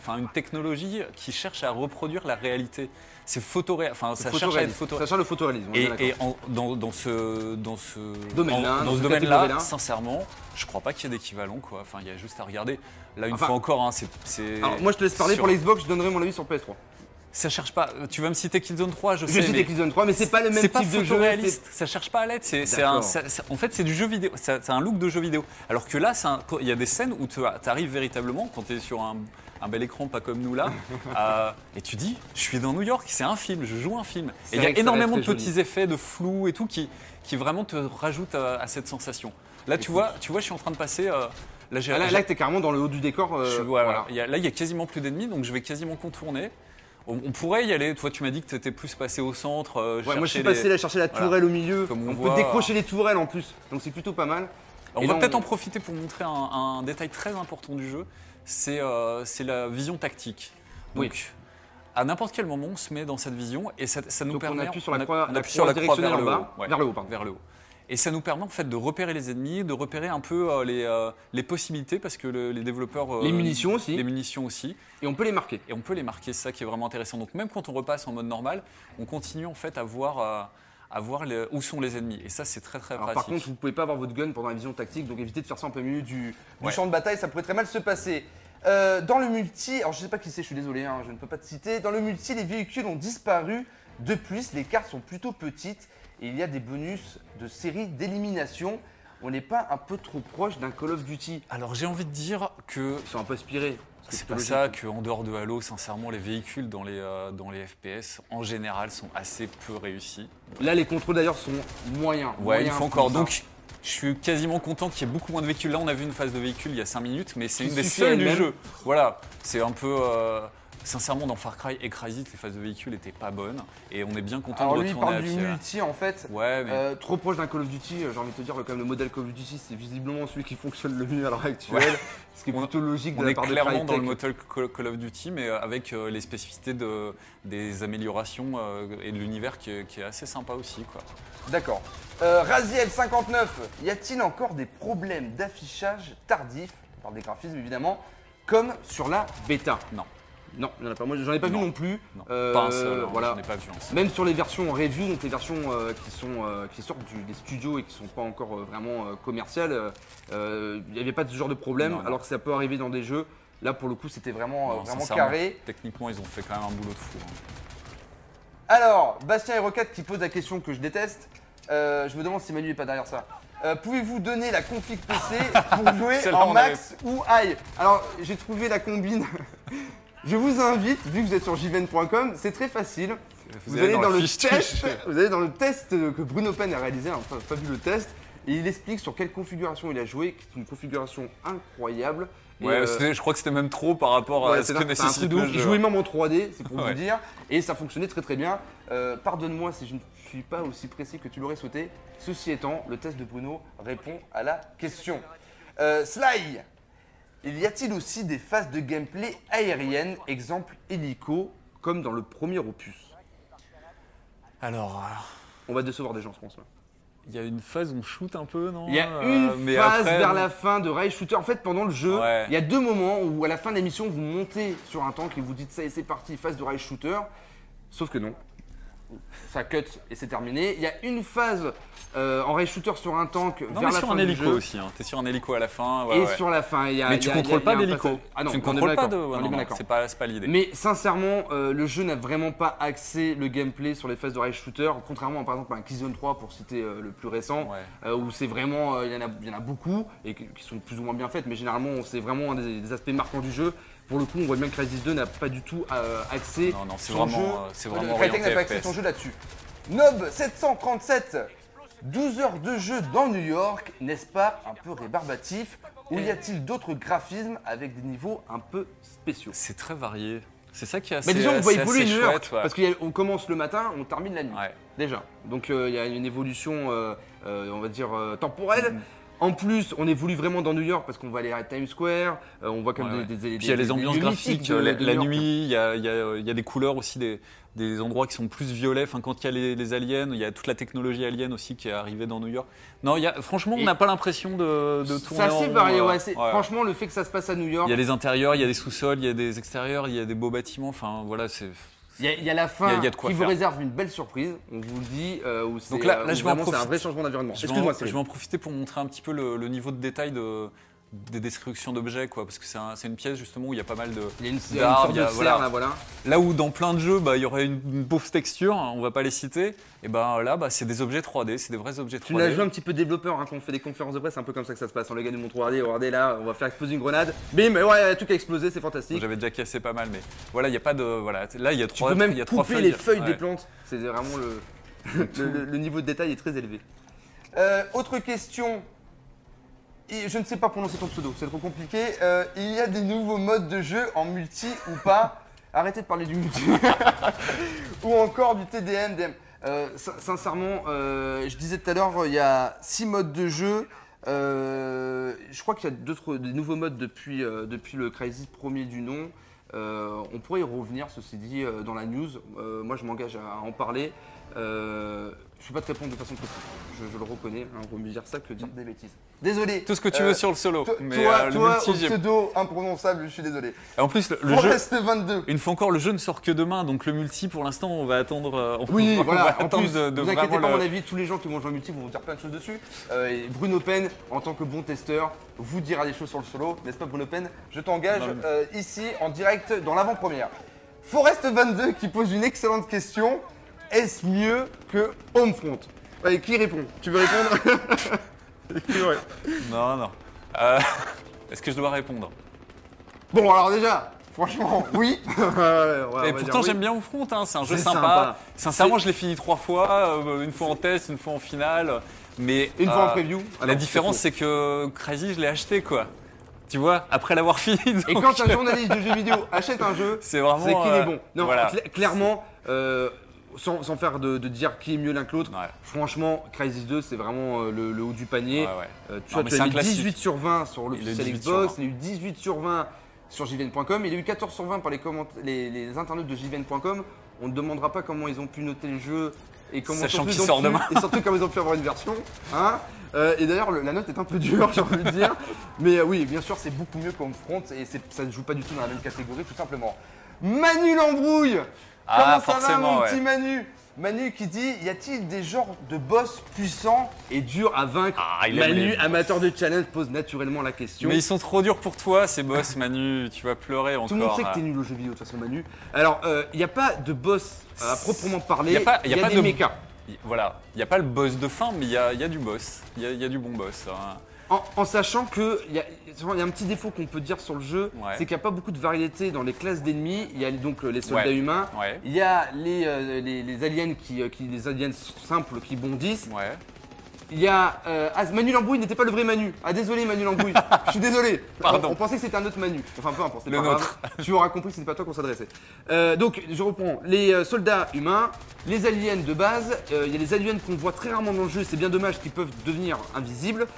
enfin, une technologie qui cherche à reproduire la réalité. C'est photoré, enfin, ça cherche à être photo. Ça cherche le photoréalisme. Et, d'accord. et en- dans, dans ce, dans ce Domaine-là, sincèrement, je crois pas qu'il y ait d'équivalent. Quoi. Enfin, il y a juste à regarder. Là, une Enfin- fois encore, hein, c'est, Alors, moi je te laisse parler sur- pour l'Xbox, je donnerai mon avis sur PS3. Ça cherche pas. Tu vas me citer Killzone 3, je, Je sais. cite mais Killzone 3, mais c'est pas le même pas type de jeu. c'est- Ça cherche pas à l'être. C'est, c'est un, D'accord. ça- ça- en fait, c'est du jeu vidéo. C'est un look de jeu vidéo. Alors que là, il y a des scènes où tu arrives véritablement quand tu es sur un, un bel écran, pas comme nous là, euh, et tu dis, je suis dans New York, c'est un film, je joue un film. Et il y a énormément de petits effets de flou et tout qui, qui vraiment te rajoutent à, à cette sensation. Là, tu vois, tu vois, je suis en train de passer. euh, là, j'ai, Ah, là, t'es carrément dans le haut du décor. euh, je suis- ouais, voilà. voilà. Il y a- là, il y a quasiment plus d'ennemis, donc je vais quasiment contourner. On, on pourrait y aller. Toi, tu m'as dit que tu étais plus passé au centre. euh, Ouais, moi je suis les- passé là chercher la Voilà. tourelle au milieu. Comme on on voit. peut décrocher les tourelles en plus, donc c'est plutôt pas mal. On va peut-être en profiter pour montrer un, un détail très important du jeu. C'est euh, c'est la vision tactique. Donc, Oui. à n'importe quel moment, on se met dans cette vision et ça, ça nous Donc, on permet. appuie sur la a- croix- on appuie sur la croix vers le haut. bas, vers le haut, pardon. Vers le haut. Et ça nous permet en fait de repérer les ennemis, de repérer un peu euh, les, euh, les possibilités parce que le- les développeurs. euh, Les munitions aussi. Les munitions aussi. Et on peut les marquer. et on peut les marquer, c'est ça qui est vraiment intéressant. Donc même quand on repasse en mode normal, on continue en fait à voir, à voir les- où sont les ennemis. Et ça c'est très très Alors, pratique. par contre, vous pouvez pas avoir votre gun pendant la vision tactique, donc évitez de faire ça en plein milieu du, du Ouais. champ de bataille, ça pourrait très mal se passer. Euh, dans le multi, alors je sais pas qui c'est, je suis désolé, hein, je ne peux pas te citer. Dans le multi, les véhicules ont disparu. De plus, les cartes sont plutôt petites et il y a des bonus de série d'élimination. On n'est pas un peu trop proche d'un Call of Duty Alors j'ai envie de dire que Ils sont un peu inspirés. C'est pas ça qu'en dehors de Halo, sincèrement, les véhicules dans les, euh, dans les FPS en général sont assez peu réussis. Là, les contrôles d'ailleurs sont moyens. Ouais, il moyens faut encore. Donc je suis quasiment content qu'il y ait beaucoup moins de véhicules. Là, on a vu une phase de véhicules il y a 5 minutes, mais c'est une des seules du jeu. Voilà, c'est un peu. euh, Sincèrement, dans Far Cry et Crysis, les phases de véhicules n'étaient pas bonnes. Et on est bien content Alors de lui, il retourner parle à du pied. multi en fait. Ouais, mais. Euh, trop proche d'un Call of Duty, euh, j'ai envie de te dire, quand même, le modèle Call of Duty, c'est visiblement celui qui fonctionne le mieux à l'heure actuelle. Ouais. Ce qui est On- plutôt logique de On la est part de clairement dans le motel Call of Duty, mais euh, avec euh, les spécificités de, des améliorations euh, et de l'univers qui, est- qui est assez sympa aussi. Quoi. D'accord. Euh, Raziel59, y a-t-il encore des problèmes d'affichage tardif On parle des graphismes évidemment, comme sur la bêta? Non, Non, il n'y en a pas. Moi, j'en ai pas Non. vu non plus. non. Euh, pas un seul, voilà. ai pas vu un seul. Même sur les versions review, donc les versions euh, qui, sont, euh, qui sortent du- des studios et qui sont pas encore euh, vraiment euh, commerciales, euh, euh, il n'y avait pas de ce genre de problème, Non, alors que ça peut arriver dans des jeux. Là, pour le coup, c'était vraiment, euh, carré. Techniquement, ils ont fait quand même un boulot de fou. hein. Alors, Bastien Hero 4 qui pose la question que je déteste. Euh, je me demande si Manu n'est pas derrière ça. Euh, Pouvez-vous donner la config PC pour jouer en max ou high? Alors, j'ai trouvé la combine. je vous invite, vu que vous êtes sur jven.com, c'est très facile. Vous, allez dans, le test, vous allez dans le test que Bruno Pen a réalisé, un fa- fabuleux test, et il explique sur quelle configuration il a joué, qui est une configuration incroyable. Ouais, euh, je crois que c'était même trop par rapport Ouais, à ce que nécessite le. Il jouait même en 3D, c'est pour Ouais. vous dire, et ça fonctionnait très très bien. Euh, Pardonne-moi si je ne suis pas aussi précis que tu l'aurais souhaité. Ceci étant, le test de Bruno répond à la question. Euh, Sly, il y a-t-il aussi des phases de gameplay aériennes, exemple hélico, comme dans le premier opus? Alors, On va décevoir des gens, je pense. là. il y a une phase où on shoot un peu, non? Il y a Euh, une mais phase après, vers la fin de Rail Shooter. En fait, pendant le jeu, Ouais. il y a deux moments où à la fin de l'émission, vous montez sur un tank et vous dites ça et c'est parti, phase de Rail Shooter. Sauf que non. Ça cut et c'est terminé. Il y a une phase euh, en rail shooter sur un tank Non, vers mais la sur fin un du hélico jeu. aussi. Hein. T'es sur un hélico à la fin. ouais, et ouais. sur la fin, il y a. Mais tu y a- a- contrôles pas d'hélico. Ah non, tu ne contrôles pas de. ouais, c'est pas, pas l'idée. Mais sincèrement, euh, le jeu n'a vraiment pas axé le gameplay sur les phases de rail shooter, contrairement par exemple à un Killzone 3 pour citer euh, le plus récent, où c'est vraiment, il y, en a- il y en a beaucoup et qui qui sont plus ou moins bien faites, mais généralement c'est vraiment un des, des aspects marquants du jeu. Pour le coup, on voit bien que Crysis 2 n'a pas du tout euh, axé Non, non, c'est son vraiment, jeu. euh, c'est vraiment Crytek orienté n'a pas axé FPS. son jeu là-dessus. Nob 737 12 heures de jeu dans New York, n'est-ce pas un peu rébarbatif? Ou y a-t-il d'autres graphismes avec des niveaux un peu spéciaux? C'est très varié. C'est ça qui est assez. mais déjà, on voit c'est évoluer New York, chouette, ouais. parce qu'on commence le matin, on termine la nuit. Ouais. Déjà. Donc euh, il y a une évolution, euh, euh, on va dire, euh, temporelle. Mhm. En plus, on évolue vraiment dans New York parce qu'on va aller à Times Square, euh, on voit comme Ouais, des, ouais. des, des- Puis il y a les ambiances graphiques, de- la, de nuit, il y a, il y a- il y a des couleurs aussi, des, des endroits qui sont plus violets. Enfin, quand il y a les, les aliens, il y a toute la technologie alien aussi qui est arrivée dans New York. Non, il y a, franchement, on n'a pas l'impression de, de C'est tourner en assez varié, euh, ouais. c'est- Franchement, le fait que ça se passe à New York, Il y a les intérieurs, il y a des sous-sols, il y a des extérieurs, il y a des beaux bâtiments. Enfin, voilà, c'est. Il y, a- il y a la fin y a- y a qui vous réserve une belle surprise, on vous le dit, euh, où c'est Donc là- euh, là, où je vais en c'est un profiter. vrai changement d'environnement. Je vais, en, Excuse-moi, je vais en profiter pour montrer un petit peu le, le niveau de détail de, des destructions d'objets, quoi. Parce que c'est un- c'est une pièce justement où il y a pas mal de. Il y a une, il y a une a- de serre voilà. là, voilà. Là où dans plein de jeux, bah, il y aurait une, une pauvre texture, hein, on va pas les citer, et ben là, bah, c'est des objets 3D, c'est des vrais objets 3D. Tu l'as joué un petit peu développeur hein, quand on fait des conférences de presse, c'est un peu comme ça que ça se passe. On le gars nous montre regardez, regardez là, on va faire exploser une grenade. Bim, ouais, tout a explosé, c'est fantastique. J'avais déjà cassé pas mal, mais voilà, il y a pas de. Voilà, là, il y a Tu trois, peux même il y a trois couper feuilles. les feuilles des plantes. C'est vraiment le, le, le- le niveau de détail est très élevé. Euh, autre question. Je ne sais pas prononcer ton pseudo, c'est trop compliqué. Euh, il y a des nouveaux modes de jeu en multi ou pas Arrêtez de parler du multi. ou encore du TDM, DM. Euh, sin- sincèrement, euh, je disais tout à l'heure, il y a six modes de jeu. Je crois qu'il y a d'autres, des nouveaux modes depuis, depuis le Crysis premier du nom. On pourrait y revenir, ceci dit, dans la news. Moi, je m'engage à en parler. Euh, je ne vais pas te répondre de façon précise. Je, je le reconnais. Mieux dire ça que dire des bêtises. Désolé. Tout ce que tu Euh, veux sur le solo. Toi, mais toi, euh, le toi, multi, au j'ai- pseudo imprononçable, je suis désolé. En plus, le, le jeu. Forest 22. Une fois encore, le jeu ne sort que demain, donc le multi, pour l'instant, on va attendre. euh, on Oui, va- on voilà. va En attendre plus, de, de vous inquiétez pas, à le- mon avis, tous les gens qui vont jouer au multi vont vous dire plein de choses dessus. Euh, et Bruno Pen, en tant que bon testeur, vous dira des choses sur le solo, n'est-ce pas, Bruno Pen Je t'engage mais- euh, ici en direct dans l'avant-première. Forest 22 qui pose une excellente question. Est-ce mieux que Homefront? Allez, qui répond? Tu veux répondre? Qui veut répondre Non, non. Euh, Est-ce que je dois répondre? Bon, alors déjà, franchement, oui. Ouais, ouais, on va Et dire pourtant, oui. j'aime bien Front, hein, c'est un jeu C'est sympa. sympa. Sincèrement, je l'ai fini trois fois, euh, une fois en test, une fois en finale. Mais Une fois en euh, preview. La Alors, différence, c'est que Crazy, je l'ai acheté, quoi. Tu vois, après l'avoir fini. Et donc, quand un journaliste de jeux vidéo achète un jeu, C'est vraiment. c'est qu'il euh, est bon. Non, voilà. cla- clairement, euh, sans, sans faire de, de dire qui est mieux l'un que l'autre, Ouais, franchement, Crysis 2, c'est vraiment euh, le, le haut du panier. ouais, ouais. Euh, tu Non, vois, tu as classique. 18 sur 20 sur l'officiel 18 sur Xbox, 20. il a eu 18 sur 20 sur jvn.com, il a eu 14 sur 20 par les, comment- les, les internautes de jvn.com. On ne demandera pas comment ils ont pu noter le jeu et comment Sachant qu'il sort pu- demain. Et surtout comment ils ont pu avoir une version. Hein Euh, et d'ailleurs, le- la note est un peu dure, j'ai envie de dire. Mais oui, bien sûr, c'est beaucoup mieux qu'Homefront et c'est- ça ne joue pas du tout dans la même catégorie, tout simplement. Manu l'embrouille Ah, Comment ça va, mon ouais. petit Manu? Manu qui dit Y a-t-il des genres de boss puissants et durs à vaincre? Ah, il Manu, amateur de challenge, pose naturellement la question. Mais ils sont trop durs pour toi, ces boss, Manu. Tu vas pleurer encore. Tout le monde sait que t'es nul au jeu vidéo de toute façon, Manu. Alors, il n'y a pas de boss à proprement parler. Y a pas- y a pas des de- mechas. Y- Voilà, il n'y a pas le boss de fin, mais il y a, y a du boss. Il y a, y a du bon boss. hein. En, en sachant que il y, a il y a un petit défaut qu'on peut dire sur le jeu, Ouais. c'est qu'il n'y a pas beaucoup de variété dans les classes d'ennemis. Il y a donc euh, les soldats Ouais. humains, Ouais, il y a les, euh, les, les aliens qui, euh, qui les aliens simples qui bondissent. Il y a euh, ah, Manu Lambrouille n'était pas le vrai Manu. Ah désolé Manu Lambrouille, je suis désolé. Pardon. On, on pensait que c'était un autre Manu. Enfin peu importe, Le pas nôtre. grave. Tu auras compris que c'était pas toi qu'on s'adressait. Euh, donc je reprends. Les soldats humains, les aliens de base. Il y a les aliens qu'on voit très rarement dans le jeu. C'est bien dommage qu'ils peuvent devenir invisibles.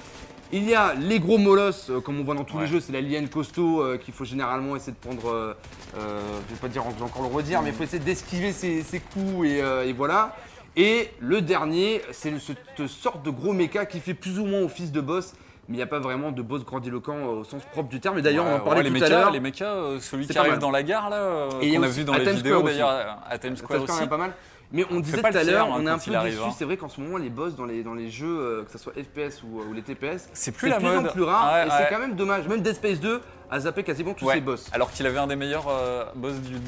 Il y a les gros molosses, euh, comme on voit dans tous Ouais. les jeux, c'est l'alien costaud euh, qu'il faut généralement essayer de prendre. euh, euh, je vais pas dire, je vais encore le redire, mais il faut essayer d'esquiver ses, ses coups et, et voilà. Et le dernier, c'est cette sorte de gros méca qui fait plus ou moins office de boss, mais il n'y a pas vraiment de boss grandiloquent au sens propre du terme. Et d'ailleurs, on en parlait ouais, tout les à l'heure. les mechas, celui qui arrive dans la gare là, qu'on a vu dans les vidéos d'ailleurs à Times Square aussi. pas mal. Mais on disait tout à l'heure, hein, on est un peu déçu. C'est vrai qu'en ce moment, les boss dans les, dans les jeux, euh, que ce soit FPS ou, ou les TPS, C'est plus la plus en plus rare. Ouais, et ouais. c'est quand même dommage. Même Dead Space 2 a zappé quasiment tous Ouais. ses boss. Alors qu'il avait un des meilleurs euh, boss du. de-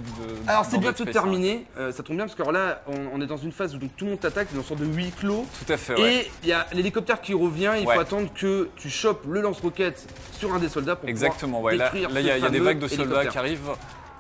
Alors c'est Space, hein. terminé, Euh, ça tombe bien parce que alors là on, on est dans une phase où donc, tout le monde t'attaque, dans une sorte de huis clos. Tout à fait. Et il y a l'hélicoptère qui revient, il faut attendre que tu chopes le lance-roquette sur un des soldats pour Exactement, pouvoir détruire là, il y a, des vagues de soldats qui arrivent.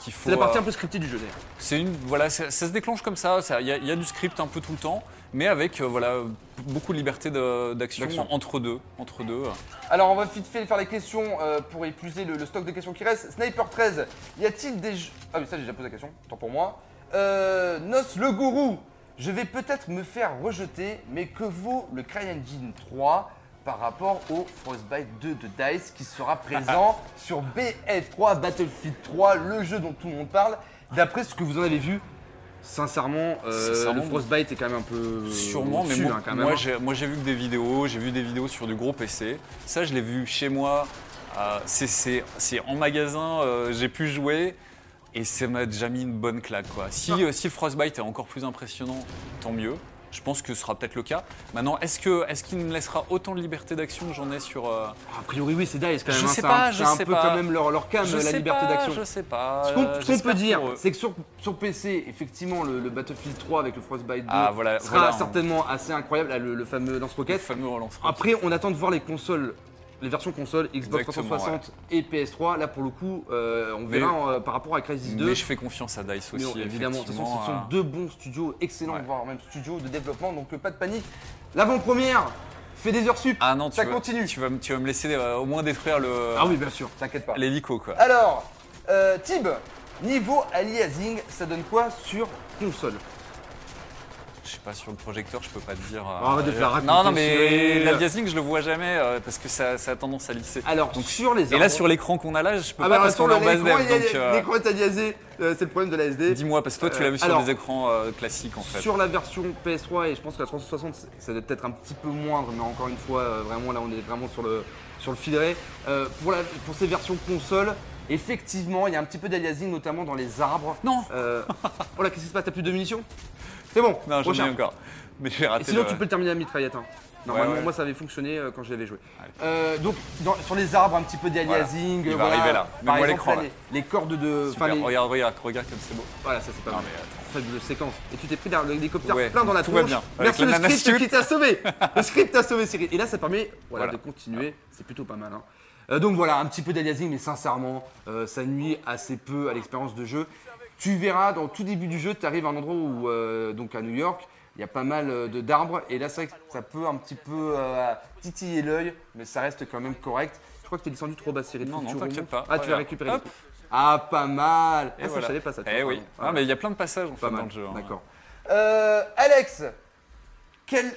Qu'il faut, C'est la partie euh, un peu scriptée du jeu d'ailleurs. C'est une, voilà, ça, ça se déclenche comme ça. Il y, a- il y a du script un peu tout le temps, mais avec euh, voilà beaucoup de liberté d'action D'action. entre deux, entre deux. Alors on va vite fait faire les questions euh, pour épuiser le, le stock de questions qui reste. Sniper 13, y a-t-il des jeux... Ah mais ça j'ai déjà posé la question, tant pour moi. Euh, Nos le gourou, je vais peut-être me faire rejeter, mais que vaut le CryEngine 3 par rapport au Frostbite 2 de DICE qui sera présent sur BF3 Battlefield 3, le jeu dont tout le monde parle. D'après ce que vous en avez vu, sincèrement, euh, Sincèrement, le Frostbite est quand même un peu... Sûrement, mais moi, hein, quand même. moi, j'ai, vu que des vidéos, j'ai vu des vidéos sur du gros PC. Ça, je l'ai vu chez moi. euh, c'est, en magasin, euh, j'ai pu jouer et ça m'a déjà mis une bonne claque. Quoi. Si, Ah. euh, si le Frostbite est encore plus impressionnant, tant mieux. Je pense que ce sera peut-être le cas. Maintenant, est-ce, que, est-ce qu'il me laissera autant de liberté d'action que j'en ai sur. euh, A priori, oui, c'est DICE quand même. Je hein, sais c'est pas, un, je un sais peu pas. quand même leur, leur cam, je la liberté d'action. Je sais pas. Ce qu'on ce peut dire, c'est que sur, sur PC, effectivement, le, le Battlefield 3 avec le Frostbite 2 Ah, voilà, sera voilà. certainement assez incroyable, là, le, le fameux Le lance-roquette. Après, on attend de voir les consoles, les versions consoles Xbox Exactement, 360 et PS3. Là, pour le coup, euh, on Mais- verra euh, par rapport à Crysis 2. Mais je fais confiance à DICE aussi. évidemment, de toute façon, effectivement, ce sont euh, deux bons studios, excellents, Ouais. voire même studios de développement, donc pas de panique. L'avant-première fait des heures sup. Ah non, tu ça vas- continue. Tu vas, me- tu vas me laisser euh, au moins détruire le Ah oui, bien sûr, t'inquiète pas. l'hélico quoi. Alors, Tib, niveau aliasing, ça donne quoi sur console? Je sais pas sur le projecteur, je peux pas te dire. euh, arrête de te la raconter, non, non, mais Cyril. l'aliasing, je le vois jamais euh, parce que ça, ça a tendance à lisser. Alors, sur les Et là, sur l'écran qu'on a là, je peux Ah pas bah alors, sur est en base l'écran, il dev. y a- Donc, euh, l'écran est aliasé, euh, c'est le problème de la SD. dis-moi, parce que toi, tu l'as vu sur alors, des écrans euh, classiques en fait. Sur la version PS3 et je pense que la 360, c'est- ça doit être un petit peu moindre, mais encore une fois, euh, vraiment là, on est vraiment sur le, sur le filet. Euh, pour, la- pour ces versions console, effectivement, il y a un petit peu d'aliasing, notamment dans les arbres. Non, Euh, oh là, qu'est-ce qui se passe? T'as plus de munitions? C'est bon, non, j'en ai encore. Mais j'ai raté. Et sinon, le- tu peux le terminer à la mitraillette. hein. Normalement, Ouais, ouais. moi, ça avait fonctionné euh, quand je l'avais joué. Euh, donc, dans- sur les arbres, un petit peu d'aliasing. Il euh, va voilà. arriver là. Par exemple, l'écran, les, les cordes de. Super. les- Regarde, regarde, regarde comme c'est beau. Voilà, ça c'est pas Non, mal. mais. Fabuleuse séquence. Et tu t'es pris dans l'hélicoptère Ouais, plein dans la tout tronche. va bien. Avec Merci le script qui t'a sauvé. le script t'a sauvé, Cyril. Et là, ça permet voilà, Voilà. de continuer. C'est plutôt pas mal. hein. Euh, donc voilà, un petit peu d'aliasing, mais sincèrement, euh, ça nuit assez peu à l'expérience de jeu. Tu verras, dans tout début du jeu, tu arrives à un endroit où, euh, donc à New York, il y a pas mal euh, de d'arbres. Et là, c'est vrai que ça peut un petit peu euh, titiller l'œil, mais ça reste quand même correct. Je crois que tu es descendu trop bas, Cyril. Non, t'inquiète pas. Ah, tu vas récupérer Hop. trucs. Ah, pas mal. Et ah, ça, je savais pas ça. Eh oui. Ah, mais il y a plein de passages en fait Pas dans le jeu. hein. d'accord. Euh, Alex, quel,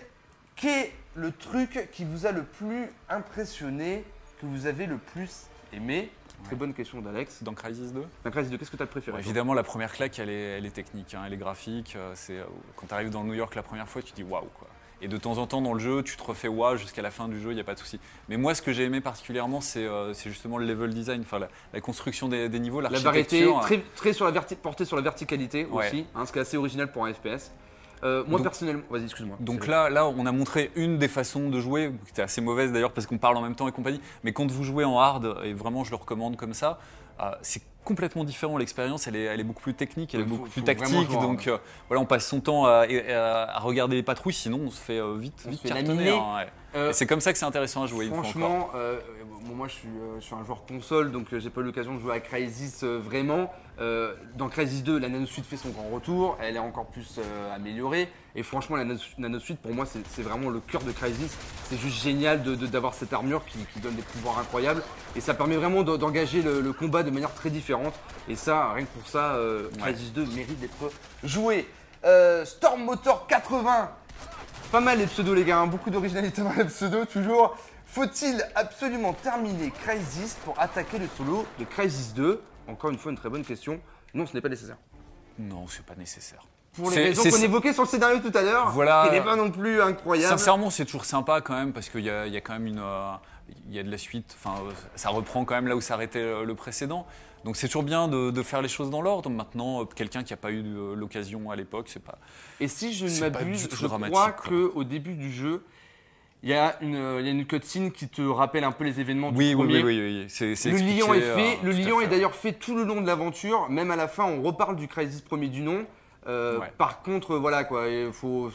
quel est le truc qui vous a le plus impressionné, que vous avez le plus aimé? Très bonne question d'Alex. Dans Crysis 2 Donc, Crysis 2, qu'est-ce que tu as préféré Bon, évidemment, la première claque, elle est, elle est technique, hein, elle est graphique. euh, C'est, euh, quand tu arrives dans New York la première fois, tu te dis waouh. quoi. Et de temps en temps, dans le jeu, tu te refais waouh jusqu'à la fin du jeu, il n'y a pas de souci. Mais moi, ce que j'ai aimé particulièrement, c'est, euh, c'est justement le level design, enfin, la, la construction des, des niveaux, La variété, très, très sur la verti- portée sur la verticalité Ouais. aussi, hein, ce qui est assez original pour un FPS. Euh, moi Donc- personnellement, vas-y, excuse-moi. Donc là, on a montré une des façons de jouer, qui était assez mauvaise d'ailleurs parce qu'on parle en même temps et compagnie. Mais quand vous jouez en hard, et vraiment je le recommande comme ça, euh, c'est complètement différent. L'expérience, elle est, elle est beaucoup plus technique, elle est faut- beaucoup plus tactique. jouer Donc euh, voilà, on passe son temps à, à- à regarder les patrouilles, sinon on se fait euh, vite, On vite fait cartonner. hein, ouais. Euh, c'est comme ça que c'est intéressant à jouer. une fois encore. Franchement, euh, bon, moi je suis, euh, je suis un joueur console, donc euh, j'ai pas eu l'occasion de jouer à Crysis euh, vraiment. Euh, dans Crysis 2, la nanosuite fait son grand retour, elle est encore plus euh, améliorée. Et franchement, la nano- nanosuite, pour moi, c'est vraiment le cœur de Crysis. C'est juste génial de- de- d'avoir cette armure qui, qui donne des pouvoirs incroyables. Et ça permet vraiment de- d'engager le, le combat de manière très différente. Et ça, rien que pour ça, euh, Crysis 2 mérite d'être joué. Euh, Storm Motor 80, pas mal les pseudos les gars, hein. beaucoup d'originalité dans les pseudos toujours. Faut-il absolument terminer Crysis pour attaquer le solo de Crysis 2 Encore une fois une très bonne question. Non, ce n'est pas nécessaire. Non, c'est pas nécessaire. Pour les raisons qu'on évoquait sur le scénario tout à l'heure, Voilà. qui n'est pas non plus incroyable. Sincèrement, c'est toujours sympa quand même parce qu'il y, a il y a quand même une, euh, il y a de la suite. Enfin, euh, ça reprend quand même là où s'arrêtait euh, le précédent. Donc c'est toujours bien de, de faire les choses dans l'ordre. Maintenant, euh, quelqu'un qui n'a pas eu euh, l'occasion à l'époque, c'est pas. Et si je ne m'abuse, je crois qu'au début du jeu, il y a une, il y a une cutscene qui te rappelle un peu les événements Oui, du oui, premier. oui, oui, oui. C'est Le expliqué, lion est euh, fait. le lion est d'ailleurs fait tout le long de l'aventure. Même à la fin, on reparle du Crisis premier du nom. Euh, Ouais. Par contre, voilà quoi, il faut,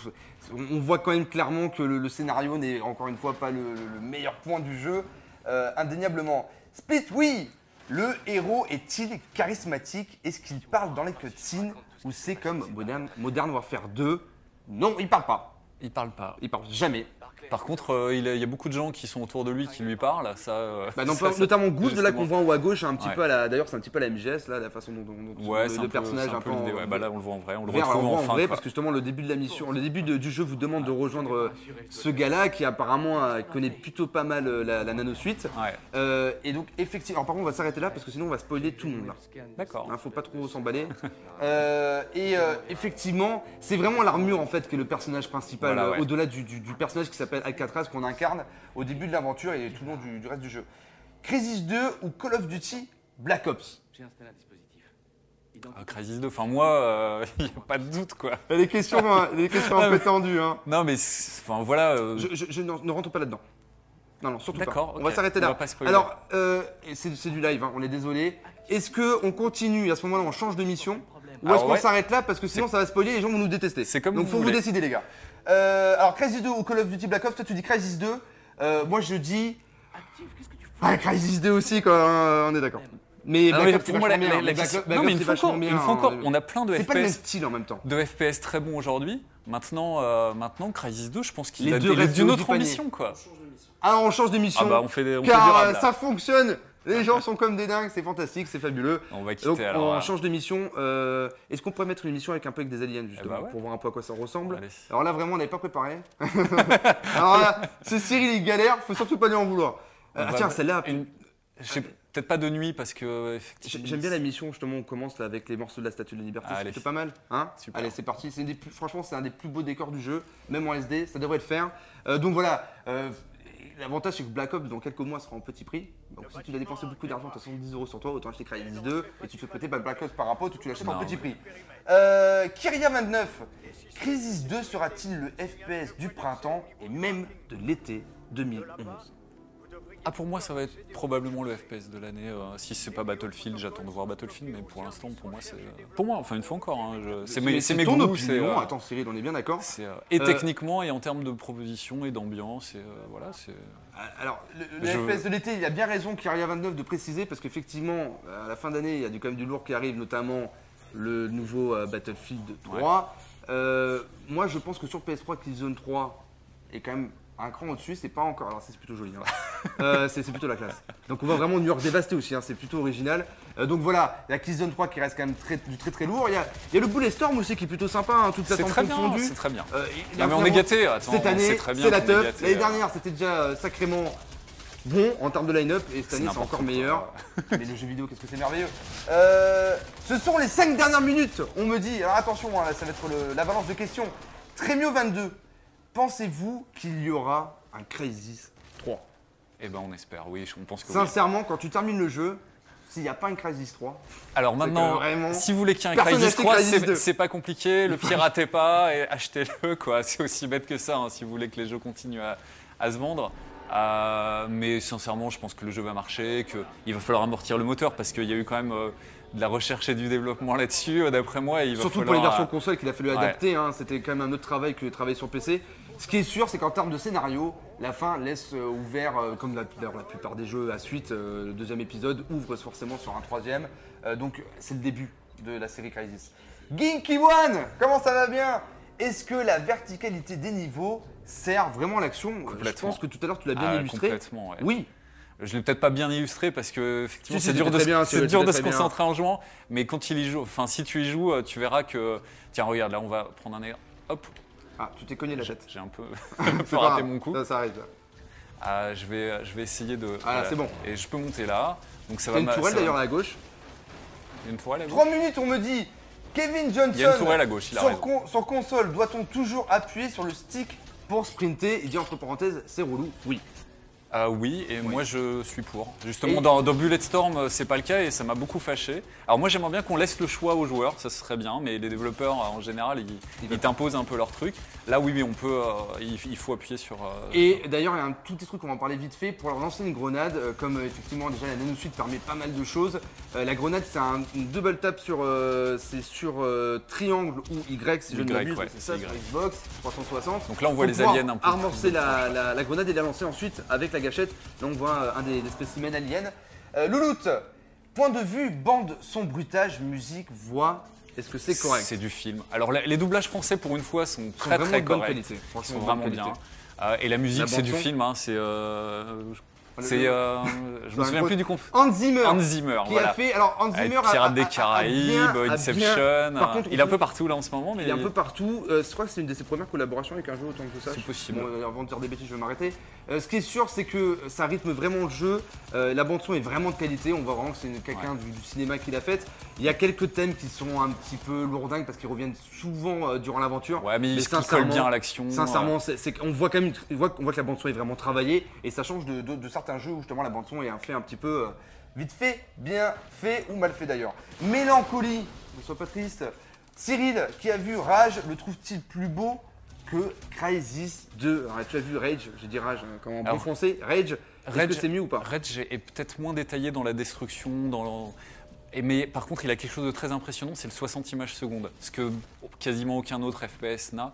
on voit quand même clairement que le, le scénario n'est encore une fois pas le, le meilleur point du jeu, euh, indéniablement. Split, oui. Le héros est-il charismatique? Est-ce qu'il parle dans les cutscenes ou c'est comme Modern, Modern Warfare 2 Non, il parle pas. Il parle pas. Il parle jamais. Par contre, euh, il, y a- il y a beaucoup de gens qui sont autour de lui qui lui parlent. Ça, euh, Bah, non, ça, pas- ça- notamment Goose, de là qu'on voit en haut à gauche, un petit Ouais. peu à la. D'ailleurs, c'est un petit peu à la MGS, là, la façon dont, dont, dont Ouais, le, c'est le un peu- personnage c'est un peu en- l'idée. Ouais, bah là, on le voit en vrai, on le Vert, retrouve on voit en enfin. vrai, quoi. parce que justement, le début de la mission, le début de- du jeu vous demande de rejoindre euh, ce gars-là qui apparemment euh, connaît plutôt pas mal euh, la, la nanosuite. Ouais, Euh, et donc, effectivement, alors par contre, on va s'arrêter là parce que sinon, on va spoiler tout le monde là. d'accord. Hein, faut pas trop s'emballer. Euh, et euh, effectivement, c'est vraiment l'armure en fait qui est le personnage principal, Voilà, euh, ouais. au-delà du, du- du personnage qui s'appelle Alcatraz qu'on incarne au début de l'aventure et tout le long du, du reste du jeu. Crisis 2 ou Call of Duty Black Ops J'ai installé un dispositif. Ah, Crysis 2, enfin moi, il n'y a pas de doute quoi. Il y a des questions, hein, a des questions un Ah, peu tendues. Hein. Non mais, enfin voilà. euh, Je, je- je ne, ne rentre pas là-dedans. Non, non, surtout pas. D'accord, On va s'arrêter On là. va pas spoiler. Alors, euh, c'est c'est du live, hein, on est désolé. Est-ce qu'on continue à ce moment-là, on change de mission? Ou est-ce Alors, qu'on ouais. s'arrête là parce que sinon ça va spoiler et les gens vont nous détester C'est comme Donc vous faut vous décider les gars. Euh, alors Crisis 2 ou Call of Duty Black Ops, toi tu dis Crisis 2. Euh, moi je dis. Actif, qu'est-ce que tu fais Ah, Crisis 2 aussi quoi, hein, on est d'accord. Mais non, Black mais Ops, c'est pour moi, la, vachement bien. Black Ops- non, mais une c'est vachement encore, bien, hein. encore, on a plein de C'est pas le même FPS, style en même temps. de FPS très bons aujourd'hui. Maintenant, euh, maintenant, Crysis 2, je pense qu'il Les a deux il est restent d'une au haut autre panier. ambition quoi. Ah, on change d'émission. Ah bah on fait des, on fait car durable, euh, là. ça fonctionne. Les gens sont comme des dingues, c'est fantastique, c'est fabuleux. On va Donc quitter alors. on euh, change d'émission. Euh, Est-ce qu'on pourrait mettre une émission avec un peu avec des aliens justement bah ouais. pour voir un peu à quoi ça ressemble Allez. Alors là vraiment on n'avait pas préparé. Alors là, c'est Cyril il galère, faut surtout pas lui en vouloir. Euh, ah tiens celle-là, une- je sais peut-être pas de nuit parce que effectivement. j'aime bien la mission justement. On commence là avec les morceaux de la Statue de la Liberté, c'était pas mal, hein Super. Allez c'est parti. C'est des plus- franchement c'est un des plus beaux décors du jeu, même en SD, ça devrait le faire. Euh, donc voilà. euh, L'avantage, c'est que Black Ops, dans quelques mois, sera en petit prix. Donc, si tu dois dépenser beaucoup d'argent, tu as 70 euros sur toi, autant acheter Crysis 2 et tu te fais prêter Black Ops par rapport, ou tu l'achètes en petit prix. Euh, Kyria29, Crisis 2 sera-t-il le FPS du printemps et même de l'été 2011 Ah pour moi ça va être probablement le FPS de l'année. euh, si c'est pas Battlefield, j'attends de voir Battlefield, mais pour l'instant pour moi c'est. euh, Pour moi, enfin une fois encore, hein, je- c'est mes, c'est mes ton goûts, c'est. opinion. euh, Attends, Cyril, on est bien d'accord c'est, euh, et Euh, techniquement et en termes de proposition et d'ambiance et euh, voilà c'est. Alors, le, le Je- FPS de l'été, il y a bien raison Kyria29 de préciser parce qu'effectivement, à la fin d'année, il y a du, quand même du lourd qui arrive, notamment le nouveau euh, Battlefield 3. Euh, moi, je pense que sur PS3, Killzone 3 est quand même un cran au-dessus. C'est pas encore. Alors, c'est plutôt joli. hein. Euh, c'est c'est plutôt la classe. Donc, on voit vraiment New York dévasté aussi. hein, c'est plutôt original. Euh, donc voilà, la Killzone 3 qui reste quand même très, du très très lourd. Il y a, il y a le Bullet Storm aussi qui est plutôt sympa, hein, toute C'est plateforme très c'est très bien. Euh, il y a Non mais on est attends, cette année, c'est la teuf. L'année dernière, c'était déjà sacrément bon en termes de line-up et cette C'est année, c'est encore meilleur. Mais le jeu vidéo, qu'est-ce que c'est merveilleux. Euh, ce sont les 5 dernières minutes, on me dit. Alors attention, là, ça va être le- l'avalanche de questions. Trémio 22, pensez-vous qu'il y aura un Crysis 3 Eh ben on espère, oui, on pense que oui. Sincèrement, quand tu termines le jeu, s'il n'y a pas un Crysis 3, Alors maintenant, vraiment, si vous voulez qu'il y ait un Crysis acheté 3, Crysis c'est 2. c'est pas compliqué, le piratez pas et achetez-le quoi. C'est aussi bête que ça hein, si vous voulez que les jeux continuent à, à se vendre. Euh, mais sincèrement, je pense que le jeu va marcher, qu'il va falloir amortir le moteur parce qu'il y a eu quand même euh, de la recherche et du développement là-dessus, euh, d'après moi. Il va Surtout pour les versions euh, console qu'il a fallu ouais. adapter, hein, c'était quand même un autre travail que de travailler sur PC. Ce qui est sûr, c'est qu'en termes de scénario, la fin laisse euh, ouvert, euh, comme la, la plupart des jeux à suite, euh, le deuxième épisode ouvre forcément sur un troisième. Donc c'est le début de la série Crisis. Ginky One, comment ça va bien? Est-ce que la verticalité des niveaux sert vraiment à l'action Je pense que tout à l'heure tu l'as bien ah, illustré. complètement, ouais. Oui, Je l'ai peut-être pas bien illustré parce que effectivement Si, c'est dur, de, bien, se- dur de bien. concentrer en jouant, mais quand il y joue, enfin si tu y joues, tu verras que tiens regarde là on va prendre un air, hop, ah, tu t'es cogné la tête. j'ai un peu, un raté grave, mon coup. Ça, ça arrive. Ah, je vais, je vais essayer de. Ah, c'est bon. Et je peux monter là, donc ça va. une tourelle d'ailleurs à la gauche. Il y a une tourelle à gauche. 3 minutes, on me dit Kevin Johnson. Il y a une tourelle à gauche, il a sur, raison. con- sur console, doit-on toujours appuyer sur le stick pour sprinter? Il dit entre parenthèses, c'est relou. Oui. Ah oui, et moi je suis pour. Justement, dans, dans Bulletstorm, euh, c'est pas le cas et ça m'a beaucoup fâché. Alors moi j'aimerais bien qu'on laisse le choix aux joueurs, ça serait bien, mais les développeurs en général ils, ils t'imposent un peu leur truc. Là oui, oui, on peut, euh, il, il faut appuyer sur. euh, Et d'ailleurs, il y a un tout petit truc qu'on va en parler vite fait. Pour leur lancer une grenade, euh, comme effectivement déjà la nanosuite permet pas mal de choses, la grenade c'est un une double tap sur, c'est sur triangle ou Y si je ne Y, m'abuse, ouais, c'est ça c'est sur Y. Xbox 360. Donc là on voit les aliens un peu. Amorcer la, la- la grenade et la lancer ensuite avec la gâchette. Là on voit euh, un des, des spécimens aliens. Euh, Louloute, point de vue, bande, son, bruitage, musique, voix, est-ce que c'est correct? C'est du film. Alors la- les doublages français pour une fois sont très vraiment très de bonne corrects. qualité. Ils Franchement, sont de vraiment bien. Euh, et la musique La c'est du bande-son. film, hein, c'est. euh, c'est. euh, je me souviens plus du comp. Hans Zimmer. Hans Zimmer, qui voilà. a fait. Alors, Hans Zimmer. Avec Pirates a- des a- Caraïbes, bien- Inception. Par euh, contre, il est un on- peu partout là en ce moment, mais Il est un peu partout. Euh, je crois que c'est une de ses premières collaborations avec un jeu, autant que sache. C'est possible. Bon, euh, avant de dire des bêtises, je vais m'arrêter. Euh, ce qui est sûr, c'est que ça rythme vraiment le jeu. La bande-son est vraiment de qualité. On voit vraiment que c'est quelqu'un du, du cinéma qui l'a faite. Il y a quelques thèmes qui sont un petit peu lourdingues parce qu'ils reviennent souvent durant l'aventure. Ouais, mais, Mais il, il colle sincèrement- bien à l'action. Sincèrement, qu'on voit quand même, on voit, on que la bande son est vraiment travaillée et ça change de, de- de certains jeux où justement la bande son est un fait un petit peu euh, vite fait, bien fait ou mal fait d'ailleurs. Mélancolie, ne sois pas triste. Cyril, qui a vu Rage, le trouve-t-il plus beau que Crysis 2 Alors, Tu as vu Rage, j'ai dit Rage, hein, comment en bon français Rage, est-ce que c'est mieux ou pas? Rage est peut-être moins détaillé dans la destruction, dans le- et mais par contre, il a quelque chose de très impressionnant, c'est le 60 images secondes, ce que quasiment aucun autre FPS n'a.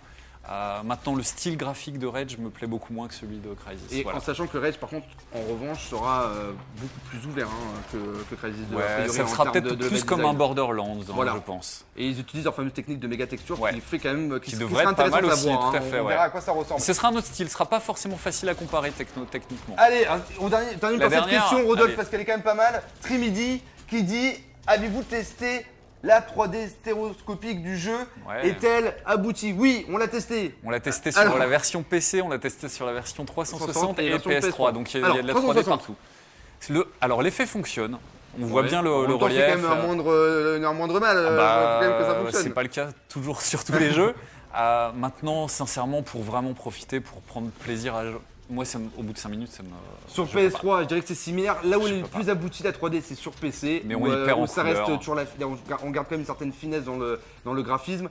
Euh, maintenant, le style graphique de Rage me plaît beaucoup moins que celui de Crysis. Et voilà. en sachant que Rage, par contre, en revanche, sera euh, beaucoup plus ouvert hein, que, que Crysis 2. a Ouais, priori, ça sera peut-être de- de plus comme design. un Borderlands, hein, Voilà. je pense. Et ils utilisent leur fameuse technique de méga texture Ouais. qui fait quand même qui, Qui qui devrait sera être pas mal à aussi, voir, tout à hein. fait, On ouais. verra à quoi ça ressemble. Ce sera un autre style, ce sera pas forcément facile à comparer techno- techniquement. Allez, un- au dernier, dernier cette dernière, question, Rodolphe, allez. parce qu'elle est quand même pas mal. Trimidi qui dit Avez-vous testé la 3D stéréoscopique du jeu Ouais. Est-elle aboutie Oui, on l'a testé. On l'a testé sur Alors- la version PC, on l'a testé sur la version 360 et et, version PS3, PS3. donc il y a, Alors, il y a de la 3D 360. partout. Le, alors l'effet fonctionne, on voit bien le, En le même temps, relief. C'est quand même un euh, moindre, euh, un moindre mal. euh, bah, même que ça c'est pas le cas toujours sur tous les jeux. Euh, maintenant, sincèrement, pour vraiment profiter, pour prendre plaisir à moi, ça me- au bout de 5 minutes, ça me. Sur je peux pas. PS3, je dirais que c'est similaire. Là où Je elle est le plus aboutie, la 3D, c'est sur PC. Mais où, on y euh, perd où en ça reste toujours la, on, on garde quand même une certaine finesse dans le, dans le graphisme.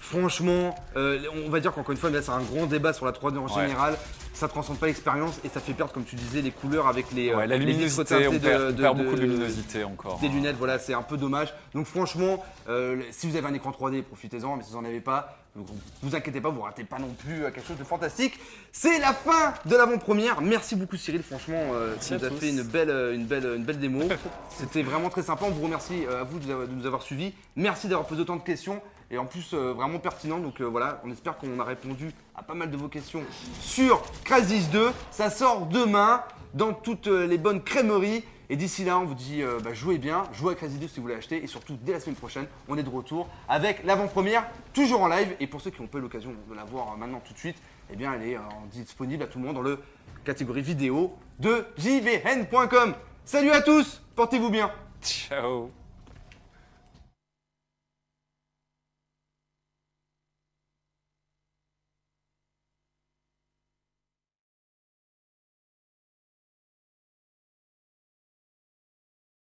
Franchement, euh, on va dire qu'encore une fois, là, c'est un grand débat sur la 3D en Ouais. général. Ça transcende pas l'expérience et ça fait perdre, comme tu disais, les couleurs avec les, Ouais, euh, la les luminosité, on perd, de- on perd beaucoup de luminosité encore. des hein. lunettes, voilà, c'est un peu dommage. Donc franchement, euh, si vous avez un écran 3D, profitez-en, mais si vous n'en avez pas, donc, vous inquiétez pas, vous ratez pas non plus quelque chose de fantastique. C'est la fin de l'avant-première. Merci beaucoup Cyril, franchement, euh, tu nous as fait une belle, une belle, une belle démo. C'était vraiment très sympa. On vous remercie euh, à vous de nous avoir- de nous avoir suivis. Merci d'avoir posé autant de questions et en plus euh, vraiment pertinent. Donc euh, voilà, on espère qu'on a répondu à pas mal de vos questions sur Crysis 2. Ça sort demain dans toutes euh, les bonnes crèmeries. Et d'ici là, on vous dit bah, jouez bien, jouez à Crysis 2 si vous voulez acheter. Et surtout, dès la semaine prochaine, on est de retour avec l'avant-première, toujours en live. Et pour ceux qui n'ont pas eu l'occasion de la voir maintenant tout de suite, eh bien, elle est disponible à tout le monde dans le catégorie vidéo de jvn.com. Salut à tous, portez-vous bien. Ciao